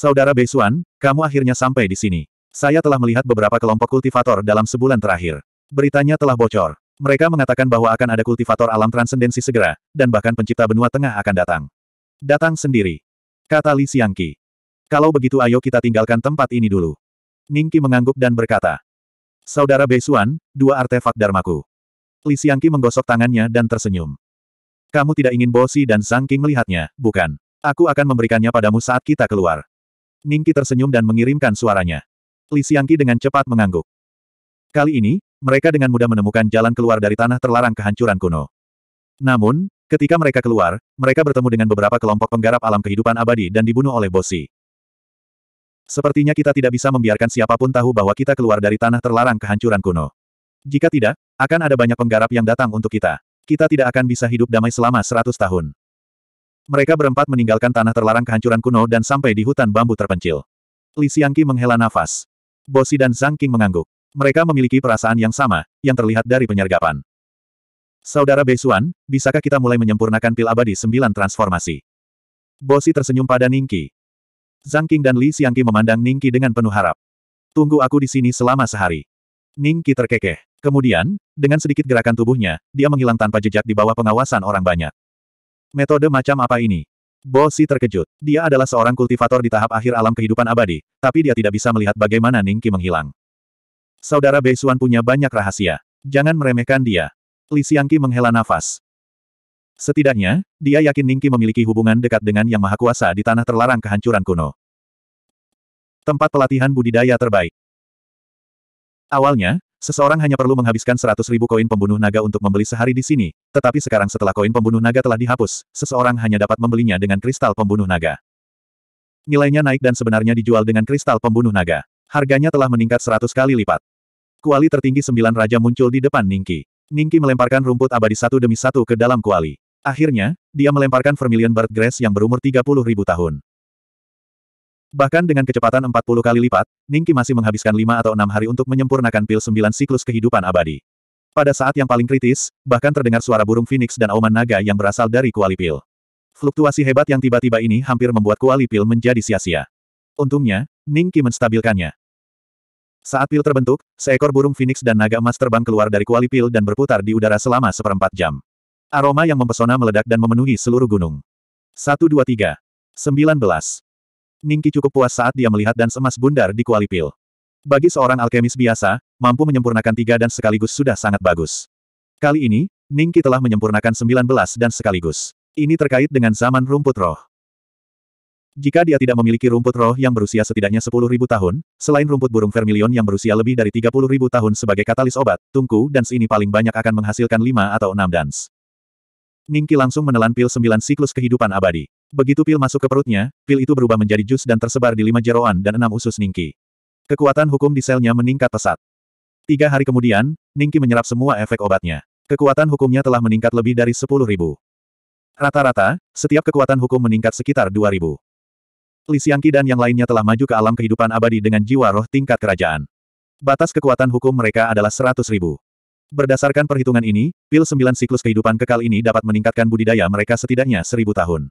Saudara Beisuan, kamu akhirnya sampai di sini. Saya telah melihat beberapa kelompok kultivator dalam sebulan terakhir. Beritanya telah bocor. Mereka mengatakan bahwa akan ada kultivator alam transendensi segera, dan bahkan pencipta benua tengah akan datang. Datang sendiri. Kata Li Xiangqi. Kalau begitu ayo kita tinggalkan tempat ini dulu. Ningki mengangguk dan berkata. Saudara Beisuan, dua artefak Dharmaku. Li Xiangqi menggosok tangannya dan tersenyum. Kamu tidak ingin Bosi dan Zhang Qing melihatnya, bukan? Aku akan memberikannya padamu saat kita keluar. Ningki tersenyum dan mengirimkan suaranya. Li Xiangqi dengan cepat mengangguk. Kali ini, mereka dengan mudah menemukan jalan keluar dari tanah terlarang kehancuran kuno. Namun, ketika mereka keluar, mereka bertemu dengan beberapa kelompok penggarap alam kehidupan abadi dan dibunuh oleh Bosi. Sepertinya kita tidak bisa membiarkan siapa pun tahu bahwa kita keluar dari tanah terlarang kehancuran kuno. Jika tidak, akan ada banyak penggarap yang datang untuk kita. Kita tidak akan bisa hidup damai selama seratus tahun. Mereka berempat meninggalkan tanah terlarang kehancuran kuno dan sampai di hutan bambu terpencil. Li Xiangqi menghela nafas. Bosi dan Zhang Qing mengangguk. Mereka memiliki perasaan yang sama, yang terlihat dari penyergapan. Saudara Beisuan, bisakah kita mulai menyempurnakan pil abadi sembilan transformasi? Bosi tersenyum pada Ningki. Zhang Qing dan Li Xiangqi memandang Ningki dengan penuh harap. Tunggu aku di sini selama sehari. Ningki terkekeh. Kemudian, dengan sedikit gerakan tubuhnya, dia menghilang tanpa jejak di bawah pengawasan orang banyak. Metode macam apa ini? Bo Si terkejut. Dia adalah seorang kultivator di tahap akhir alam kehidupan abadi, tapi dia tidak bisa melihat bagaimana Ningki menghilang. Saudara Beisuan punya banyak rahasia. Jangan meremehkan dia. Li Xiangqi menghela nafas. Setidaknya, dia yakin Ningki memiliki hubungan dekat dengan Yang Maha Kuasa di tanah terlarang kehancuran kuno. Tempat pelatihan budidaya terbaik. Awalnya, Seseorang hanya perlu menghabiskan 100 ribu koin pembunuh naga untuk membeli sehari di sini, tetapi sekarang setelah koin pembunuh naga telah dihapus, seseorang hanya dapat membelinya dengan kristal pembunuh naga. Nilainya naik dan sebenarnya dijual dengan kristal pembunuh naga. Harganya telah meningkat 100 kali lipat. Kuali tertinggi sembilan raja muncul di depan Ningki. Ningki melemparkan rumput abadi satu demi satu ke dalam kuali. Akhirnya, dia melemparkan Vermilion Bird Grass yang berumur 30 ribu tahun. Bahkan dengan kecepatan 40 kali lipat, Ningki masih menghabiskan 5 atau 6 hari untuk menyempurnakan pil 9 siklus kehidupan abadi. Pada saat yang paling kritis, bahkan terdengar suara burung phoenix dan auman naga yang berasal dari kuali pil. Fluktuasi hebat yang tiba-tiba ini hampir membuat kuali pil menjadi sia-sia. Untungnya, Ningki menstabilkannya. Saat pil terbentuk, seekor burung phoenix dan naga emas terbang keluar dari kuali pil dan berputar di udara selama seperempat jam. Aroma yang mempesona meledak dan memenuhi seluruh gunung. 1 2 3. 19. Ningki cukup puas saat dia melihat dan semas bundar di kuali pil. Bagi seorang alkemis biasa, mampu menyempurnakan tiga dan sekaligus sudah sangat bagus. Kali ini, Ningki telah menyempurnakan 19 dan sekaligus. Ini terkait dengan zaman rumput roh. Jika dia tidak memiliki rumput roh yang berusia setidaknya 10.000 tahun, selain rumput burung vermilion yang berusia lebih dari 30.000 tahun sebagai katalis obat, tungku dan ini paling banyak akan menghasilkan 5 atau 6 dans. Ningki langsung menelan pil 9 siklus kehidupan abadi. Begitu pil masuk ke perutnya, pil itu berubah menjadi jus dan tersebar di lima jeroan dan enam usus Ningki. Kekuatan hukum di selnya meningkat pesat. Tiga hari kemudian, Ningki menyerap semua efek obatnya. Kekuatan hukumnya telah meningkat lebih dari sepuluh ribu. Rata-rata, setiap kekuatan hukum meningkat sekitar dua ribu. Li Xiangqi dan yang lainnya telah maju ke alam kehidupan abadi dengan jiwa roh tingkat kerajaan. Batas kekuatan hukum mereka adalah seratus ribu. Berdasarkan perhitungan ini, pil sembilan siklus kehidupan kekal ini dapat meningkatkan budidaya mereka setidaknya seribu tahun.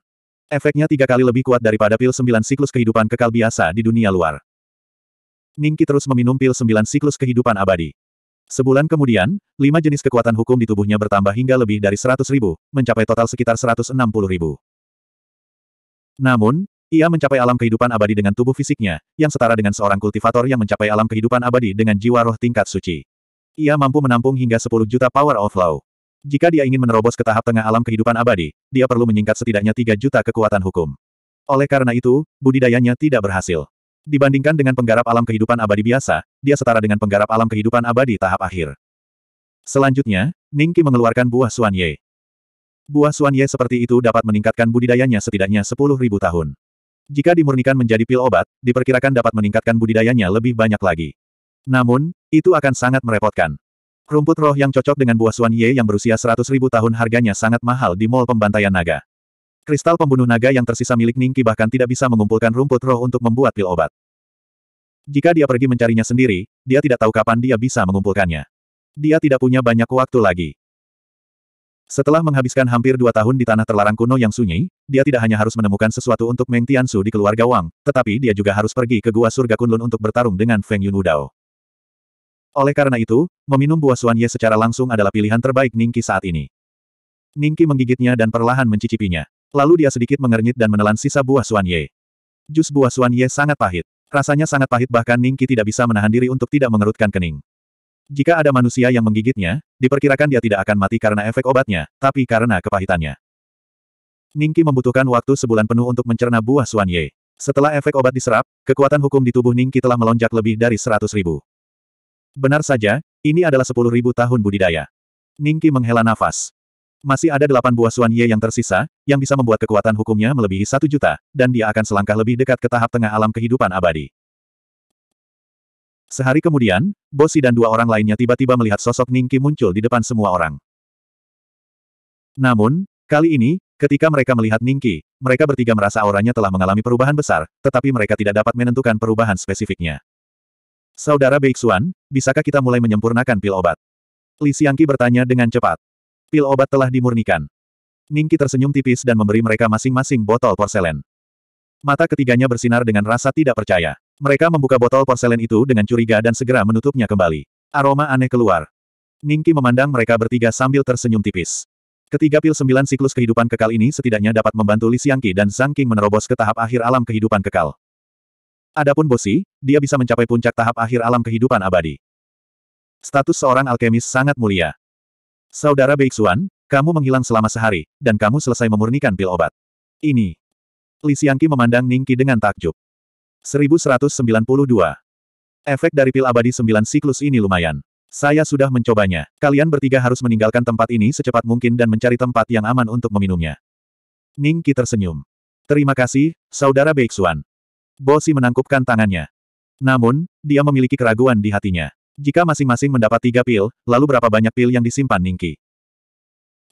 Efeknya tiga kali lebih kuat daripada pil sembilan siklus kehidupan kekal biasa di dunia luar. Ningki terus meminum pil sembilan siklus kehidupan abadi. Sebulan kemudian, lima jenis kekuatan hukum di tubuhnya bertambah hingga lebih dari seratus ribu, mencapai total sekitar seratus enam puluh ribu. Namun, ia mencapai alam kehidupan abadi dengan tubuh fisiknya, yang setara dengan seorang kultivator yang mencapai alam kehidupan abadi dengan jiwa roh tingkat suci. Ia mampu menampung hingga 10 juta power of law. Jika dia ingin menerobos ke tahap tengah alam kehidupan abadi, dia perlu menyingkat setidaknya 3 juta kekuatan hukum. Oleh karena itu, budidayanya tidak berhasil. Dibandingkan dengan penggarap alam kehidupan abadi biasa, dia setara dengan penggarap alam kehidupan abadi tahap akhir. Selanjutnya, Ningki mengeluarkan buah Suan Ye. Buah Suan Ye seperti itu dapat meningkatkan budidayanya setidaknya 10.000 tahun. Jika dimurnikan menjadi pil obat, diperkirakan dapat meningkatkan budidayanya lebih banyak lagi. Namun, itu akan sangat merepotkan. Rumput roh yang cocok dengan buah Suan Ye yang berusia 100 ribu tahun harganya sangat mahal di mall pembantaian naga. Kristal pembunuh naga yang tersisa milik Ningki bahkan tidak bisa mengumpulkan rumput roh untuk membuat pil obat. Jika dia pergi mencarinya sendiri, dia tidak tahu kapan dia bisa mengumpulkannya. Dia tidak punya banyak waktu lagi. Setelah menghabiskan hampir dua tahun di tanah terlarang kuno yang sunyi, dia tidak hanya harus menemukan sesuatu untuk Meng Tiansu di keluarga Wang, tetapi dia juga harus pergi ke Gua Surga Kunlun untuk bertarung dengan Feng Yun Wudao. Oleh karena itu, meminum buah Suan Ye secara langsung adalah pilihan terbaik Ningki saat ini. Ningki menggigitnya dan perlahan mencicipinya. Lalu dia sedikit mengernyit dan menelan sisa buah Suan Ye. Jus buah Suan Ye sangat pahit. Rasanya sangat pahit bahkan Ningki tidak bisa menahan diri untuk tidak mengerutkan kening. Jika ada manusia yang menggigitnya, diperkirakan dia tidak akan mati karena efek obatnya, tapi karena kepahitannya. Ningki membutuhkan waktu sebulan penuh untuk mencerna buah Suan Ye. Setelah efek obat diserap, kekuatan hukum di tubuh Ningki telah melonjak lebih dari seratus ribu. Benar saja, ini adalah sepuluh ribu tahun budidaya. Ningki menghela nafas. Masih ada delapan buah Suan Ye yang tersisa, yang bisa membuat kekuatan hukumnya melebihi satu juta, dan dia akan selangkah lebih dekat ke tahap tengah alam kehidupan abadi. Sehari kemudian, Bosi dan dua orang lainnya tiba-tiba melihat sosok Ningki muncul di depan semua orang. Namun, kali ini, ketika mereka melihat Ningki, mereka bertiga merasa auranya telah mengalami perubahan besar, tetapi mereka tidak dapat menentukan perubahan spesifiknya. Saudara Beixuan, bisakah kita mulai menyempurnakan pil obat? Li Xiangqi bertanya dengan cepat. Pil obat telah dimurnikan. Ningki tersenyum tipis dan memberi mereka masing-masing botol porselen. Mata ketiganya bersinar dengan rasa tidak percaya. Mereka membuka botol porselen itu dengan curiga dan segera menutupnya kembali. Aroma aneh keluar. Ningki memandang mereka bertiga sambil tersenyum tipis. Ketiga pil sembilan siklus kehidupan kekal ini setidaknya dapat membantu Li Xiangqi dan Zhang King menerobos ke tahap akhir alam kehidupan kekal. Adapun Bosi, dia bisa mencapai puncak tahap akhir alam kehidupan abadi. Status seorang alkemis sangat mulia. Saudara Beixuan, kamu menghilang selama sehari, dan kamu selesai memurnikan pil obat. Ini. Li Xiangqi memandang Ningki dengan takjub. 1192. Efek dari pil abadi sembilan siklus ini lumayan. Saya sudah mencobanya. Kalian bertiga harus meninggalkan tempat ini secepat mungkin dan mencari tempat yang aman untuk meminumnya. Ning Qi tersenyum. Terima kasih, Saudara Beixuan. Bosi menangkupkan tangannya. Namun, dia memiliki keraguan di hatinya. Jika masing-masing mendapat tiga pil, lalu berapa banyak pil yang disimpan Ning Qi?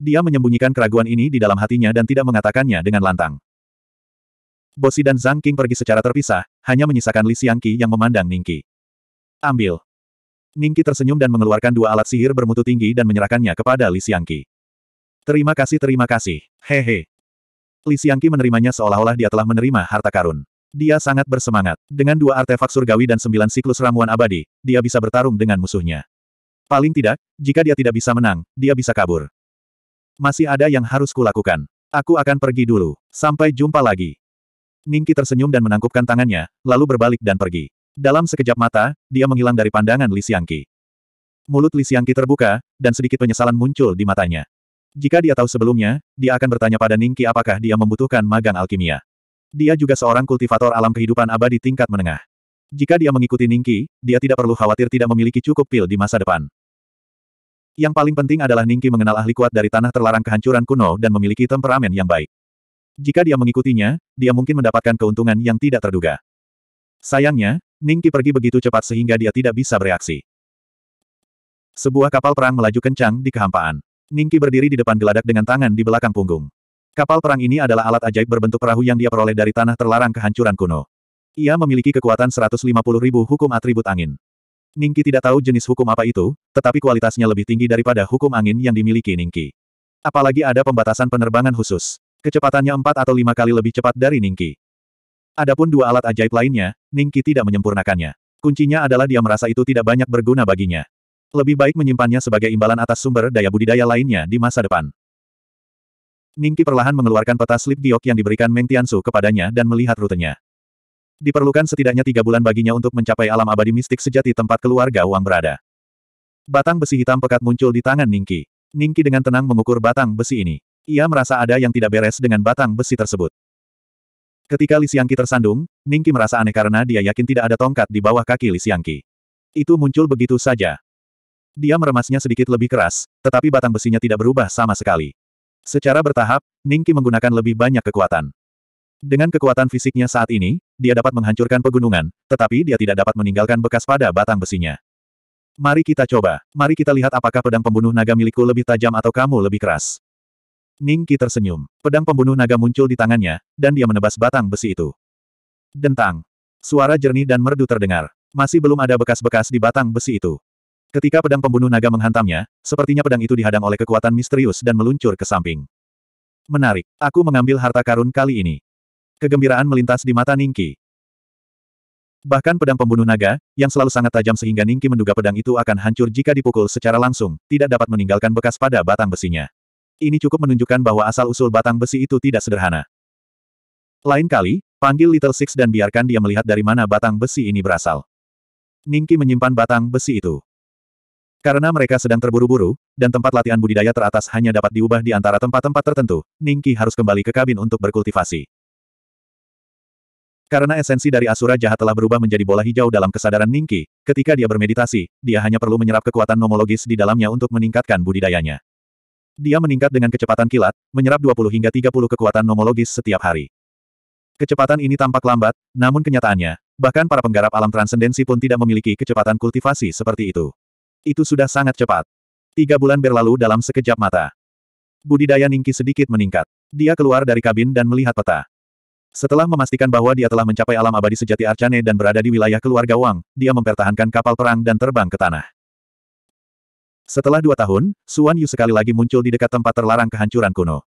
Dia menyembunyikan keraguan ini di dalam hatinya dan tidak mengatakannya dengan lantang. Bosi dan Zhang King pergi secara terpisah, hanya menyisakan Li Xiangqi yang memandang Ningqi. Ambil. Ningqi tersenyum dan mengeluarkan dua alat sihir bermutu tinggi dan menyerahkannya kepada Li Xiangqi. Terima kasih terima kasih, hehe. Li Xiangqi menerimanya seolah-olah dia telah menerima harta karun. Dia sangat bersemangat. Dengan dua artefak surgawi dan sembilan siklus ramuan abadi, dia bisa bertarung dengan musuhnya. Paling tidak, jika dia tidak bisa menang, dia bisa kabur. Masih ada yang harus kulakukan. Aku akan pergi dulu. Sampai jumpa lagi. Ningki tersenyum dan menangkupkan tangannya, lalu berbalik dan pergi. Dalam sekejap mata, dia menghilang dari pandangan Li Xiangqi. Mulut Li Xiangqi terbuka, dan sedikit penyesalan muncul di matanya. Jika dia tahu sebelumnya, dia akan bertanya pada Ningki apakah dia membutuhkan magang alkimia. Dia juga seorang kultivator alam kehidupan abadi tingkat menengah. Jika dia mengikuti Ningki, dia tidak perlu khawatir tidak memiliki cukup pil di masa depan. Yang paling penting adalah Ningki mengenal ahli kuat dari tanah terlarang kehancuran kuno dan memiliki temperamen yang baik. Jika dia mengikutinya, dia mungkin mendapatkan keuntungan yang tidak terduga. Sayangnya, Ningki pergi begitu cepat sehingga dia tidak bisa bereaksi. Sebuah kapal perang melaju kencang di kehampaan. Ningki berdiri di depan geladak dengan tangan di belakang punggung. Kapal perang ini adalah alat ajaib berbentuk perahu yang dia peroleh dari tanah terlarang kehancuran kuno. Ia memiliki kekuatan 150 ribu hukum atribut angin. Ningki tidak tahu jenis hukum apa itu, tetapi kualitasnya lebih tinggi daripada hukum angin yang dimiliki Ningki. Apalagi ada pembatasan penerbangan khusus. Kecepatannya empat atau lima kali lebih cepat dari Ningki. Adapun dua alat ajaib lainnya, Ningki tidak menyempurnakannya. Kuncinya adalah dia merasa itu tidak banyak berguna baginya. Lebih baik menyimpannya sebagai imbalan atas sumber daya budidaya lainnya di masa depan. Ningki perlahan mengeluarkan peta slip giok yang diberikan Meng Tiansu kepadanya dan melihat rutenya. Diperlukan setidaknya tiga bulan baginya untuk mencapai alam abadi mistik sejati tempat keluarga Wang berada. Batang besi hitam pekat muncul di tangan Ningki. Ningki dengan tenang mengukur batang besi ini. Ia merasa ada yang tidak beres dengan batang besi tersebut. Ketika Li Xiangqi tersandung, Ningki merasa aneh karena dia yakin tidak ada tongkat di bawah kaki Li Xiangqi. Itu muncul begitu saja. Dia meremasnya sedikit lebih keras, tetapi batang besinya tidak berubah sama sekali. Secara bertahap, Ningki menggunakan lebih banyak kekuatan. Dengan kekuatan fisiknya saat ini, dia dapat menghancurkan pegunungan, tetapi dia tidak dapat meninggalkan bekas pada batang besinya. Mari kita coba. Mari kita lihat apakah pedang pembunuh naga milikku lebih tajam atau kamu lebih keras. Ning Qi tersenyum. Pedang pembunuh naga muncul di tangannya, dan dia menebas batang besi itu. Dentang. Suara jernih dan merdu terdengar. Masih belum ada bekas-bekas di batang besi itu. Ketika pedang pembunuh naga menghantamnya, sepertinya pedang itu dihadang oleh kekuatan misterius dan meluncur ke samping. Menarik, aku mengambil harta karun kali ini. Kegembiraan melintas di mata Ningki. Bahkan pedang pembunuh naga, yang selalu sangat tajam sehingga Ningki menduga pedang itu akan hancur jika dipukul secara langsung, tidak dapat meninggalkan bekas pada batang besinya. Ini cukup menunjukkan bahwa asal-usul batang besi itu tidak sederhana. Lain kali, panggil Little Six dan biarkan dia melihat dari mana batang besi ini berasal. Ningki menyimpan batang besi itu. Karena mereka sedang terburu-buru, dan tempat latihan budidaya teratas hanya dapat diubah di antara tempat-tempat tertentu, Ningki harus kembali ke kabin untuk berkultivasi. Karena esensi dari Asura jahat telah berubah menjadi bola hijau dalam kesadaran Ningki, ketika dia bermeditasi, dia hanya perlu menyerap kekuatan nomologis di dalamnya untuk meningkatkan budidayanya. Dia meningkat dengan kecepatan kilat, menyerap 20 hingga 30 kekuatan nomologis setiap hari. Kecepatan ini tampak lambat, namun kenyataannya, bahkan para penggarap alam transendensi pun tidak memiliki kecepatan kultivasi seperti itu. Itu sudah sangat cepat. Tiga bulan berlalu dalam sekejap mata. Budidaya Ningki sedikit meningkat. Dia keluar dari kabin dan melihat peta. Setelah memastikan bahwa dia telah mencapai alam abadi sejati Arcane dan berada di wilayah keluarga Wang, dia mempertahankan kapal perang dan terbang ke tanah. Setelah dua tahun, Suan Yu sekali lagi muncul di dekat tempat terlarang kehancuran kuno.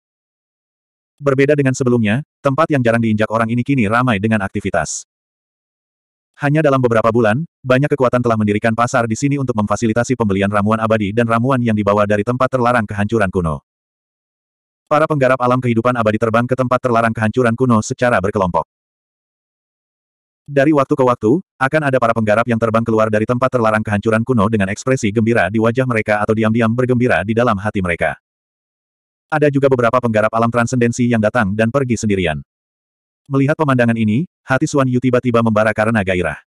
Berbeda dengan sebelumnya, tempat yang jarang diinjak orang ini kini ramai dengan aktivitas. Hanya dalam beberapa bulan, banyak kekuatan telah mendirikan pasar di sini untuk memfasilitasi pembelian ramuan abadi dan ramuan yang dibawa dari tempat terlarang kehancuran kuno. Para penggarap alam kehidupan abadi terbang ke tempat terlarang kehancuran kuno secara berkelompok. Dari waktu ke waktu, akan ada para penggarap yang terbang keluar dari tempat terlarang kehancuran kuno dengan ekspresi gembira di wajah mereka atau diam-diam bergembira di dalam hati mereka. Ada juga beberapa penggarap alam transendensi yang datang dan pergi sendirian. Melihat pemandangan ini, hati Suan Yu tiba-tiba membara karena gairah.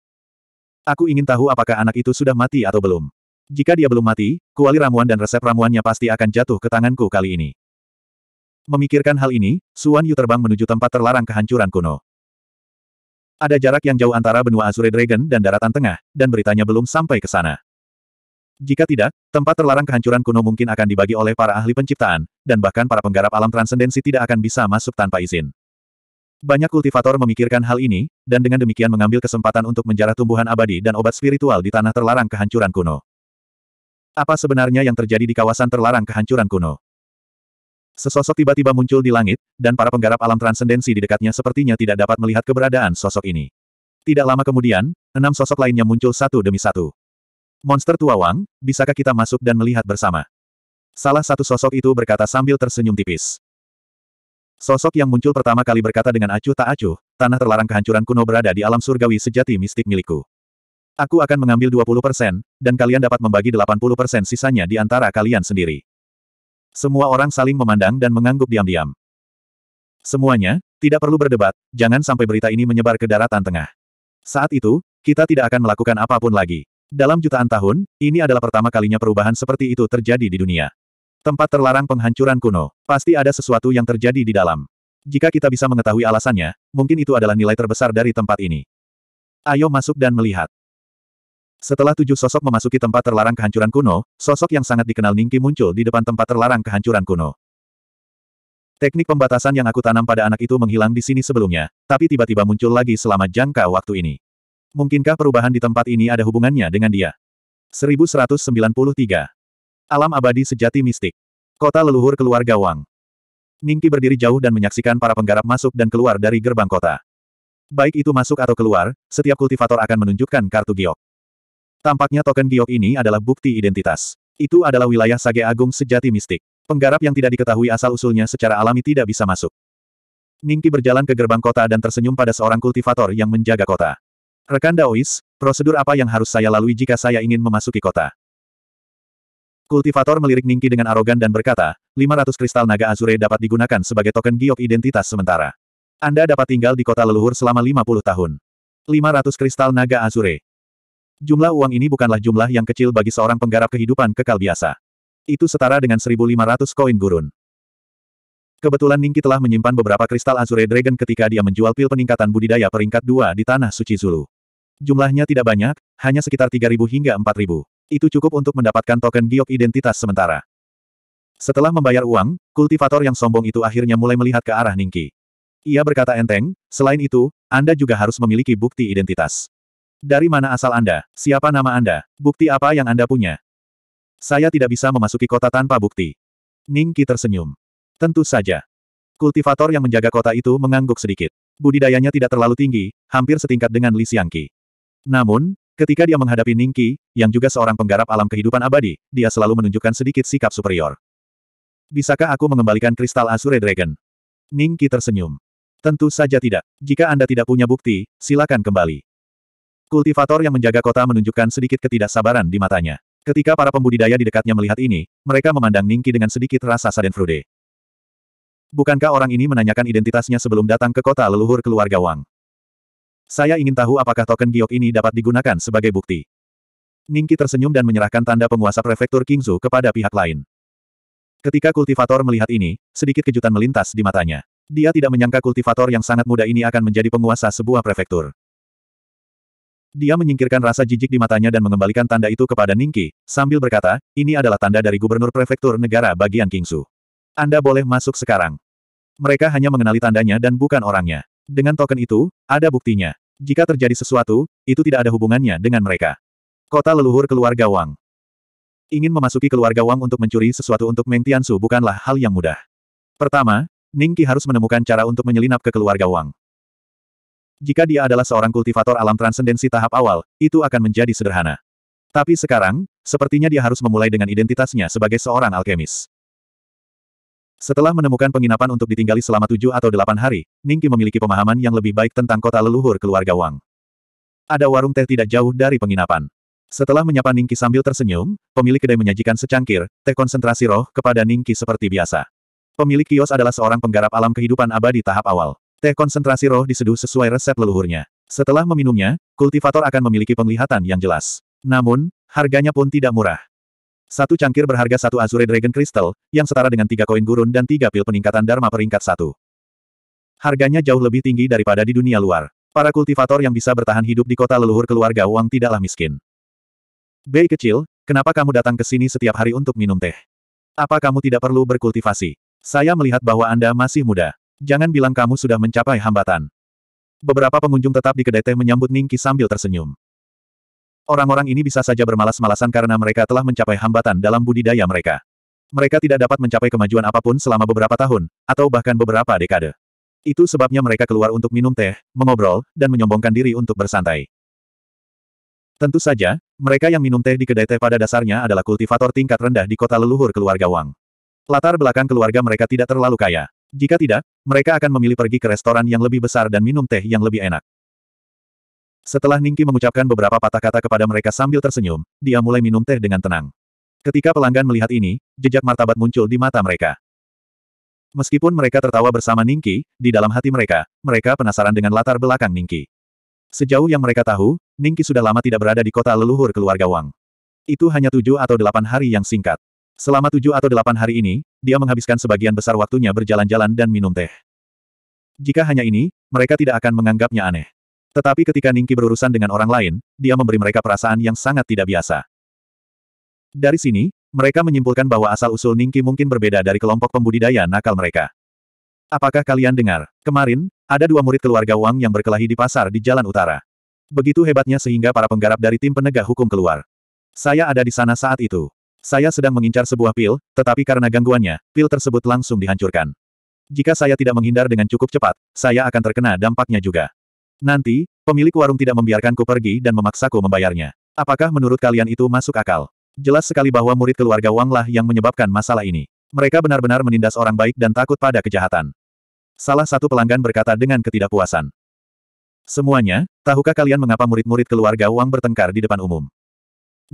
Aku ingin tahu apakah anak itu sudah mati atau belum. Jika dia belum mati, kuali ramuan dan resep ramuannya pasti akan jatuh ke tanganku kali ini. Memikirkan hal ini, Suan Yu terbang menuju tempat terlarang kehancuran kuno. Ada jarak yang jauh antara benua Azure Dragon dan daratan tengah, dan beritanya belum sampai ke sana. Jika tidak, tempat terlarang kehancuran kuno mungkin akan dibagi oleh para ahli penciptaan, dan bahkan para penggarap alam transendensi tidak akan bisa masuk tanpa izin. Banyak kultivator memikirkan hal ini, dan dengan demikian mengambil kesempatan untuk menjarah tumbuhan abadi dan obat spiritual di tanah terlarang kehancuran kuno. Apa sebenarnya yang terjadi di kawasan terlarang kehancuran kuno? Sesosok tiba-tiba muncul di langit, dan para penggarap alam transendensi di dekatnya sepertinya tidak dapat melihat keberadaan sosok ini. Tidak lama kemudian, enam sosok lainnya muncul satu demi satu. Monster tua Wang, bisakah kita masuk dan melihat bersama? Salah satu sosok itu berkata sambil tersenyum tipis. Sosok yang muncul pertama kali berkata dengan acuh tak acuh, tanah terlarang kehancuran kuno berada di alam surgawi sejati mistik milikku. Aku akan mengambil 20%, dan kalian dapat membagi 80% sisanya di antara kalian sendiri. Semua orang saling memandang dan mengangguk diam-diam. Semuanya, tidak perlu berdebat, jangan sampai berita ini menyebar ke daratan tengah. Saat itu, kita tidak akan melakukan apa pun lagi. Dalam jutaan tahun, ini adalah pertama kalinya perubahan seperti itu terjadi di dunia. Tempat terlarang penghancuran kuno. Pasti ada sesuatu yang terjadi di dalam. Jika kita bisa mengetahui alasannya, mungkin itu adalah nilai terbesar dari tempat ini. Ayo masuk dan melihat. Setelah tujuh sosok memasuki tempat terlarang kehancuran kuno, sosok yang sangat dikenal Ningki muncul di depan tempat terlarang kehancuran kuno. Teknik pembatasan yang aku tanam pada anak itu menghilang di sini sebelumnya, tapi tiba-tiba muncul lagi selama jangka waktu ini. Mungkinkah perubahan di tempat ini ada hubungannya dengan dia? 1193 Alam abadi sejati mistik. Kota leluhur keluarga Wang. Ningki berdiri jauh dan menyaksikan para penggarap masuk dan keluar dari gerbang kota. Baik itu masuk atau keluar, setiap kultivator akan menunjukkan kartu giok. Tampaknya token giok ini adalah bukti identitas. Itu adalah wilayah sage agung sejati mistik. Penggarap yang tidak diketahui asal-usulnya secara alami tidak bisa masuk. Ningki berjalan ke gerbang kota dan tersenyum pada seorang kultivator yang menjaga kota. Rekan Daois, prosedur apa yang harus saya lalui jika saya ingin memasuki kota? Kultivator melirik Ningki dengan arogan dan berkata, 500 kristal naga Azure dapat digunakan sebagai token giok identitas sementara. Anda dapat tinggal di kota leluhur selama 50 tahun. 500 kristal naga Azure. Jumlah uang ini bukanlah jumlah yang kecil bagi seorang penggarap kehidupan kekal biasa. Itu setara dengan 1.500 koin gurun. Kebetulan Ningki telah menyimpan beberapa kristal Azure Dragon ketika dia menjual pil peningkatan budidaya peringkat 2 di Tanah Suci Zulu. Jumlahnya tidak banyak, hanya sekitar 3.000 hingga 4.000. Itu cukup untuk mendapatkan token giok identitas sementara. Setelah membayar uang, kultivator yang sombong itu akhirnya mulai melihat ke arah Ningki. Ia berkata enteng, selain itu, Anda juga harus memiliki bukti identitas. Dari mana asal Anda? Siapa nama Anda? Bukti apa yang Anda punya? Saya tidak bisa memasuki kota tanpa bukti. Ning Qi tersenyum. Tentu saja. Kultivator yang menjaga kota itu mengangguk sedikit. Budidayanya tidak terlalu tinggi, hampir setingkat dengan Li Xiangqi. Namun, ketika dia menghadapi Ning Qi, yang juga seorang penggarap alam kehidupan abadi, dia selalu menunjukkan sedikit sikap superior. Bisakah aku mengembalikan kristal Azure Dragon? Ning Qi tersenyum. Tentu saja tidak. Jika Anda tidak punya bukti, silakan kembali. Kultivator yang menjaga kota menunjukkan sedikit ketidaksabaran di matanya. Ketika para pembudidaya di dekatnya melihat ini, mereka memandang Ningki dengan sedikit rasa sadenfrude. Bukankah orang ini menanyakan identitasnya sebelum datang ke kota leluhur keluarga Wang? Saya ingin tahu apakah token giok ini dapat digunakan sebagai bukti. Ningki tersenyum dan menyerahkan tanda penguasa prefektur Kingzu kepada pihak lain. Ketika kultivator melihat ini, sedikit kejutan melintas di matanya. Dia tidak menyangka kultivator yang sangat muda ini akan menjadi penguasa sebuah prefektur. Dia menyingkirkan rasa jijik di matanya dan mengembalikan tanda itu kepada Ningki, sambil berkata, ini adalah tanda dari gubernur prefektur negara bagian Kingsu. Anda boleh masuk sekarang. Mereka hanya mengenali tandanya dan bukan orangnya. Dengan token itu, ada buktinya. Jika terjadi sesuatu, itu tidak ada hubungannya dengan mereka. Kota leluhur keluarga Wang. Ingin memasuki keluarga Wang untuk mencuri sesuatu untuk Meng Tiansu bukanlah hal yang mudah. Pertama, Ning Qi harus menemukan cara untuk menyelinap ke keluarga Wang. Jika dia adalah seorang kultivator alam transendensi tahap awal, itu akan menjadi sederhana. Tapi sekarang, sepertinya dia harus memulai dengan identitasnya sebagai seorang alkemis. Setelah menemukan penginapan untuk ditinggali selama tujuh atau delapan hari, Ning Qi memiliki pemahaman yang lebih baik tentang kota leluhur keluarga Wang. Ada warung teh tidak jauh dari penginapan. Setelah menyapa Ningki sambil tersenyum, pemilik kedai menyajikan secangkir, teh konsentrasi roh kepada Ningki seperti biasa. Pemilik kios adalah seorang penggarap alam kehidupan abadi tahap awal. Teh konsentrasi roh diseduh sesuai resep leluhurnya. Setelah meminumnya, kultivator akan memiliki penglihatan yang jelas. Namun, harganya pun tidak murah. Satu cangkir berharga satu Azure Dragon Crystal, yang setara dengan tiga koin gurun dan tiga pil peningkatan Dharma peringkat satu. Harganya jauh lebih tinggi daripada di dunia luar. Para kultivator yang bisa bertahan hidup di kota leluhur keluarga Wang tidaklah miskin. Bei kecil, kenapa kamu datang ke sini setiap hari untuk minum teh? Apa kamu tidak perlu berkultivasi? Saya melihat bahwa Anda masih muda. Jangan bilang kamu sudah mencapai hambatan. Beberapa pengunjung tetap di kedai teh menyambut Ningki sambil tersenyum. Orang-orang ini bisa saja bermalas-malasan karena mereka telah mencapai hambatan dalam budidaya mereka. Mereka tidak dapat mencapai kemajuan apa pun selama beberapa tahun, atau bahkan beberapa dekade. Itu sebabnya mereka keluar untuk minum teh, mengobrol, dan menyombongkan diri untuk bersantai. Tentu saja, mereka yang minum teh di kedai teh pada dasarnya adalah kultivator tingkat rendah di kota leluhur keluarga Wang. Latar belakang keluarga mereka tidak terlalu kaya. Jika tidak, mereka akan memilih pergi ke restoran yang lebih besar dan minum teh yang lebih enak. Setelah Ningki mengucapkan beberapa patah kata kepada mereka sambil tersenyum, dia mulai minum teh dengan tenang. Ketika pelanggan melihat ini, jejak martabat muncul di mata mereka. Meskipun mereka tertawa bersama Ningki, di dalam hati mereka, mereka penasaran dengan latar belakang Ningki. Sejauh yang mereka tahu, Ningki sudah lama tidak berada di kota leluhur keluarga Wang. Itu hanya tujuh atau delapan hari yang singkat. Selama tujuh atau delapan hari ini, dia menghabiskan sebagian besar waktunya berjalan-jalan dan minum teh. Jika hanya ini, mereka tidak akan menganggapnya aneh. Tetapi ketika Ningki berurusan dengan orang lain, dia memberi mereka perasaan yang sangat tidak biasa. Dari sini, mereka menyimpulkan bahwa asal-usul Ningki mungkin berbeda dari kelompok pembudidaya nakal mereka. Apakah kalian dengar? Kemarin, ada dua murid keluarga Wang yang berkelahi di pasar di Jalan Utara. Begitu hebatnya sehingga para penggarap dari tim penegak hukum keluar. Saya ada di sana saat itu. Saya sedang mengincar sebuah pil, tetapi karena gangguannya, pil tersebut langsung dihancurkan. Jika saya tidak menghindar dengan cukup cepat, saya akan terkena dampaknya juga. Nanti, pemilik warung tidak membiarkanku pergi dan memaksaku membayarnya. Apakah menurut kalian itu masuk akal? Jelas sekali bahwa murid keluarga Wang lah yang menyebabkan masalah ini. Mereka benar-benar menindas orang baik dan takut pada kejahatan. Salah satu pelanggan berkata dengan ketidakpuasan. Semuanya, tahukah kalian mengapa murid-murid keluarga Wang bertengkar di depan umum?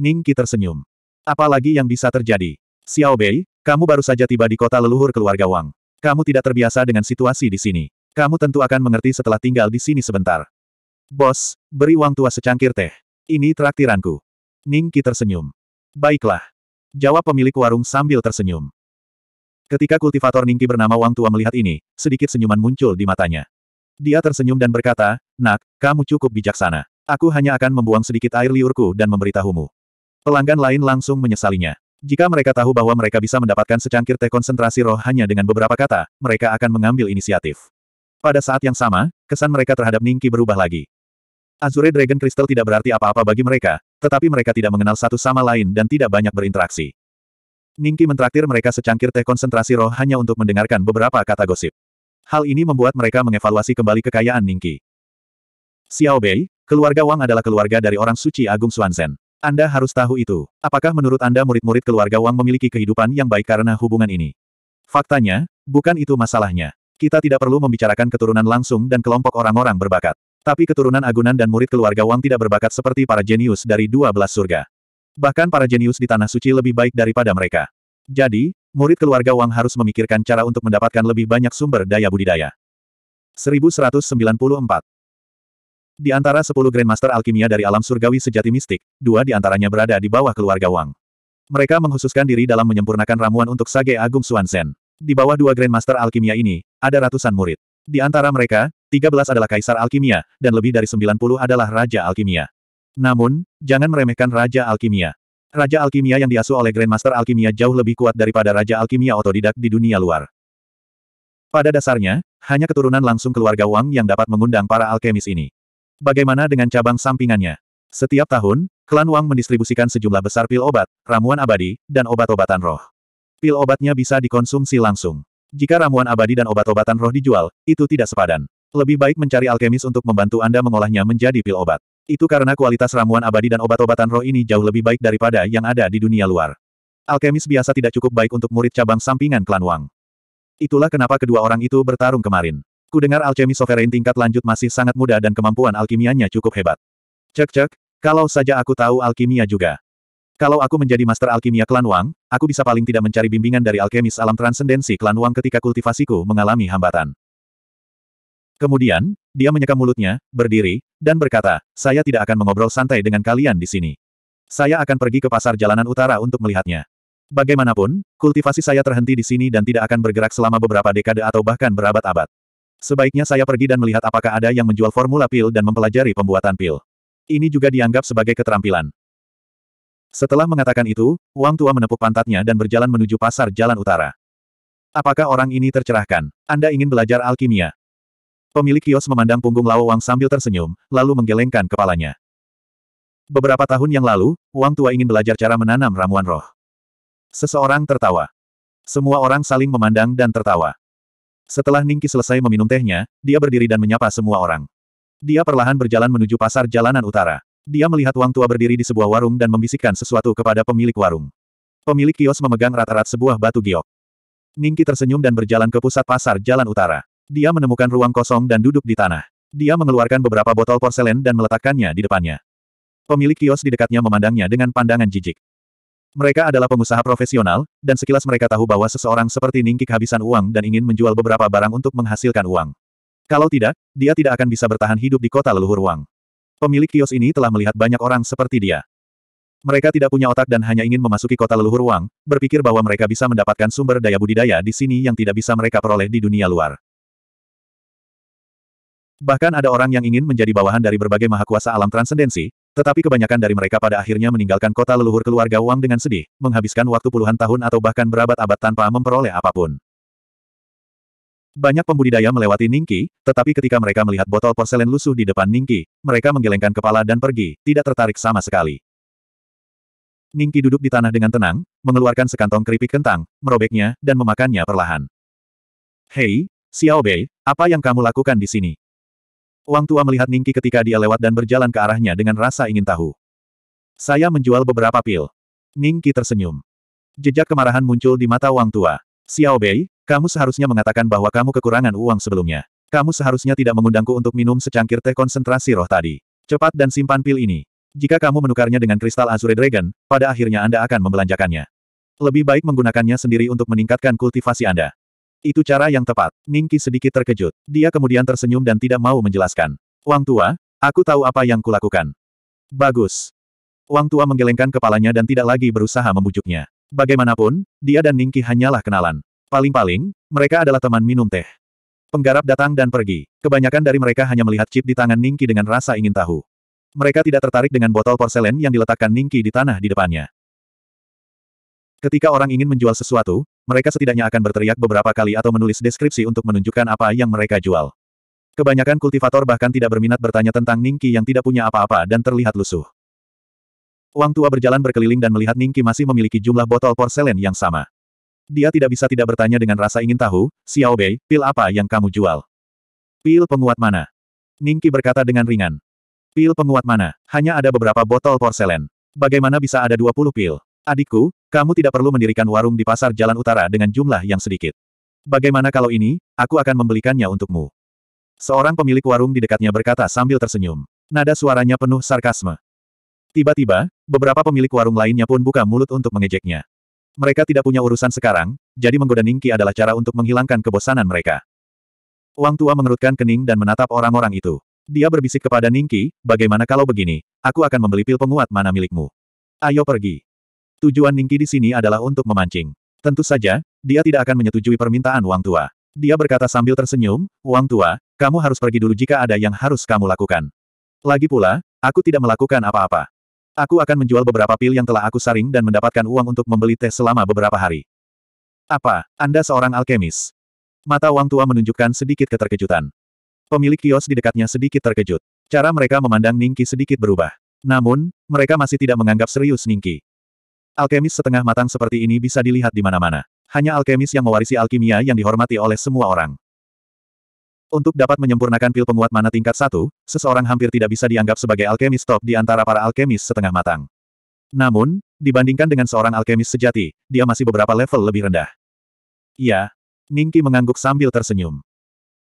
Ning Qi tersenyum. Apalagi yang bisa terjadi? Xiao Bei, kamu baru saja tiba di kota leluhur keluarga Wang. Kamu tidak terbiasa dengan situasi di sini. Kamu tentu akan mengerti setelah tinggal di sini sebentar. Bos, beri Wang tua secangkir teh. Ini traktiranku. Ning Qi tersenyum. Baiklah. Jawab pemilik warung sambil tersenyum. Ketika kultivator Ningki bernama Wang Tua melihat ini, sedikit senyuman muncul di matanya. Dia tersenyum dan berkata, Nak, kamu cukup bijaksana. Aku hanya akan membuang sedikit air liurku dan memberitahumu. Pelanggan lain langsung menyesalinya. Jika mereka tahu bahwa mereka bisa mendapatkan secangkir teh konsentrasi roh hanya dengan beberapa kata, mereka akan mengambil inisiatif. Pada saat yang sama, kesan mereka terhadap Ningki berubah lagi. Azure Dragon Crystal tidak berarti apa-apa bagi mereka, tetapi mereka tidak mengenal satu sama lain dan tidak banyak berinteraksi. Ningki mentraktir mereka secangkir teh konsentrasi roh hanya untuk mendengarkan beberapa kata gosip. Hal ini membuat mereka mengevaluasi kembali kekayaan Ningki. Xiao Bei, keluarga Wang adalah keluarga dari orang suci Agung Xuanzhen. Anda harus tahu itu. Apakah menurut Anda murid-murid keluarga Wang memiliki kehidupan yang baik karena hubungan ini? Faktanya, bukan itu masalahnya. Kita tidak perlu membicarakan keturunan langsung dan kelompok orang-orang berbakat. Tapi keturunan agunan dan murid keluarga Wang tidak berbakat seperti para jenius dari dua belas surga. Bahkan para jenius di Tanah Suci lebih baik daripada mereka. Jadi, murid keluarga Wang harus memikirkan cara untuk mendapatkan lebih banyak sumber daya budidaya. 1194 Di antara 10 Grandmaster Alkimia dari alam surgawi sejati mistik, dua di antaranya berada di bawah keluarga Wang. Mereka menghususkan diri dalam menyempurnakan ramuan untuk Sage Agung Xuanzhen. Di bawah dua Grandmaster Alkimia ini, ada ratusan murid. Di antara mereka, 13 adalah Kaisar Alkimia, dan lebih dari 90 adalah Raja Alkimia. Namun, jangan meremehkan Raja Alkimia. Raja Alkimia yang diasuh oleh Grandmaster Alkimia jauh lebih kuat daripada Raja Alkimia otodidak di dunia luar. Pada dasarnya, hanya keturunan langsung keluarga Wang yang dapat mengundang para alkemis ini. Bagaimana dengan cabang sampingannya? Setiap tahun, klan Wang mendistribusikan sejumlah besar pil obat, ramuan abadi, dan obat-obatan roh. Pil obatnya bisa dikonsumsi langsung. Jika ramuan abadi dan obat-obatan roh dijual, itu tidak sepadan. Lebih baik mencari alkemis untuk membantu Anda mengolahnya menjadi pil obat. Itu karena kualitas ramuan abadi dan obat-obatan roh ini jauh lebih baik daripada yang ada di dunia luar. Alkemis biasa tidak cukup baik untuk murid cabang sampingan klan Wang. Itulah kenapa kedua orang itu bertarung kemarin. Ku dengar alkemis sovereign tingkat lanjut masih sangat muda dan kemampuan alkimianya cukup hebat. Cek cek, kalau saja aku tahu alkimia juga. Kalau aku menjadi Master Alkimia Klan Wang, aku bisa paling tidak mencari bimbingan dari alkemis alam transendensi Klan Wang ketika kultivasiku mengalami hambatan. Kemudian, dia menyeka mulutnya, berdiri, dan berkata, saya tidak akan mengobrol santai dengan kalian di sini. Saya akan pergi ke pasar jalanan utara untuk melihatnya. Bagaimanapun, kultivasi saya terhenti di sini dan tidak akan bergerak selama beberapa dekade atau bahkan berabad-abad. Sebaiknya saya pergi dan melihat apakah ada yang menjual formula pil dan mempelajari pembuatan pil. Ini juga dianggap sebagai keterampilan. Setelah mengatakan itu, Wang Tua menepuk pantatnya dan berjalan menuju pasar jalan utara. Apakah orang ini tercerahkan? Anda ingin belajar alkimia? Pemilik kios memandang punggung Lao Wang sambil tersenyum, lalu menggelengkan kepalanya. Beberapa tahun yang lalu, Wang Tua ingin belajar cara menanam ramuan roh. Seseorang tertawa. Semua orang saling memandang dan tertawa. Setelah Ningki selesai meminum tehnya, dia berdiri dan menyapa semua orang. Dia perlahan berjalan menuju pasar jalanan utara. Dia melihat Wang Tua berdiri di sebuah warung dan membisikkan sesuatu kepada pemilik warung. Pemilik kios memegang rata-rat sebuah batu giok. Ningki tersenyum dan berjalan ke pusat pasar jalan utara. Dia menemukan ruang kosong dan duduk di tanah. Dia mengeluarkan beberapa botol porselen dan meletakkannya di depannya. Pemilik kios di dekatnya memandangnya dengan pandangan jijik. Mereka adalah pengusaha profesional, dan sekilas mereka tahu bahwa seseorang seperti Ningki kehabisan uang dan ingin menjual beberapa barang untuk menghasilkan uang. Kalau tidak, dia tidak akan bisa bertahan hidup di kota leluhur uang. Pemilik kios ini telah melihat banyak orang seperti dia. Mereka tidak punya otak dan hanya ingin memasuki kota leluhur uang, berpikir bahwa mereka bisa mendapatkan sumber daya budidaya di sini yang tidak bisa mereka peroleh di dunia luar. Bahkan ada orang yang ingin menjadi bawahan dari berbagai mahakuasa alam transendensi, tetapi kebanyakan dari mereka pada akhirnya meninggalkan kota leluhur keluarga Wang dengan sedih, menghabiskan waktu puluhan tahun atau bahkan berabad-abad tanpa memperoleh apa pun. Banyak pembudidaya melewati Ningki, tetapi ketika mereka melihat botol porselen lusuh di depan Ningki, mereka menggelengkan kepala dan pergi, tidak tertarik sama sekali. Ningki duduk di tanah dengan tenang, mengeluarkan sekantong keripik kentang, merobeknya, dan memakannya perlahan. Hei, Xiao Bei, apa yang kamu lakukan di sini? Wang tua melihat Ningki ketika dia lewat dan berjalan ke arahnya dengan rasa ingin tahu. Saya menjual beberapa pil. Ningki tersenyum. Jejak kemarahan muncul di mata Wang tua. Xiao Bei, kamu seharusnya mengatakan bahwa kamu kekurangan uang sebelumnya. Kamu seharusnya tidak mengundangku untuk minum secangkir teh konsentrasi roh tadi. Cepat dan simpan pil ini. Jika kamu menukarnya dengan kristal Azure Dragon, pada akhirnya Anda akan membelanjakannya. Lebih baik menggunakannya sendiri untuk meningkatkan kultivasi Anda. Itu cara yang tepat. Ningki sedikit terkejut. Dia kemudian tersenyum dan tidak mau menjelaskan. Wang tua, aku tahu apa yang kulakukan. Bagus. Wang tua menggelengkan kepalanya dan tidak lagi berusaha membujuknya. Bagaimanapun, dia dan Ningki hanyalah kenalan. Paling-paling, mereka adalah teman minum teh. Penggarap datang dan pergi. Kebanyakan dari mereka hanya melihat chip di tangan Ningki dengan rasa ingin tahu. Mereka tidak tertarik dengan botol porselen yang diletakkan Ningki di tanah di depannya. Ketika orang ingin menjual sesuatu, mereka setidaknya akan berteriak beberapa kali atau menulis deskripsi untuk menunjukkan apa yang mereka jual. Kebanyakan kultivator bahkan tidak berminat bertanya tentang Ningki yang tidak punya apa-apa dan terlihat lusuh. Wang tua berjalan berkeliling dan melihat Ningki masih memiliki jumlah botol porselen yang sama. Dia tidak bisa tidak bertanya dengan rasa ingin tahu, Xiao Bei, pil apa yang kamu jual? Pil penguat mana? Ningki berkata dengan ringan. Pil penguat mana? Hanya ada beberapa botol porselen. Bagaimana bisa ada 20 pil? Adikku, kamu tidak perlu mendirikan warung di pasar jalan utara dengan jumlah yang sedikit. Bagaimana kalau ini, aku akan membelikannya untukmu. Seorang pemilik warung di dekatnya berkata sambil tersenyum. Nada suaranya penuh sarkasme. Tiba-tiba, beberapa pemilik warung lainnya pun buka mulut untuk mengejeknya. Mereka tidak punya urusan sekarang, jadi menggoda Ningki adalah cara untuk menghilangkan kebosanan mereka. Wang tua mengerutkan kening dan menatap orang-orang itu. Dia berbisik kepada Ningki, bagaimana kalau begini, aku akan membeli pil penguat mana milikmu. Ayo pergi. Tujuan Ningki di sini adalah untuk memancing. Tentu saja, dia tidak akan menyetujui permintaan Wang tua. Dia berkata sambil tersenyum, Wang tua, kamu harus pergi dulu jika ada yang harus kamu lakukan. Lagi pula, aku tidak melakukan apa-apa. Aku akan menjual beberapa pil yang telah aku saring dan mendapatkan uang untuk membeli teh selama beberapa hari. Apa, Anda seorang alkemis? Mata Wang tua menunjukkan sedikit keterkejutan. Pemilik kios di dekatnya sedikit terkejut. Cara mereka memandang Ningki sedikit berubah. Namun, mereka masih tidak menganggap serius Ningki. Alkemis setengah matang seperti ini bisa dilihat di mana-mana. Hanya alkemis yang mewarisi alkimia yang dihormati oleh semua orang. Untuk dapat menyempurnakan pil penguat mana tingkat satu, seseorang hampir tidak bisa dianggap sebagai alkemis top di antara para alkemis setengah matang. Namun, dibandingkan dengan seorang alkemis sejati, dia masih beberapa level lebih rendah. Iya. Ningki mengangguk sambil tersenyum.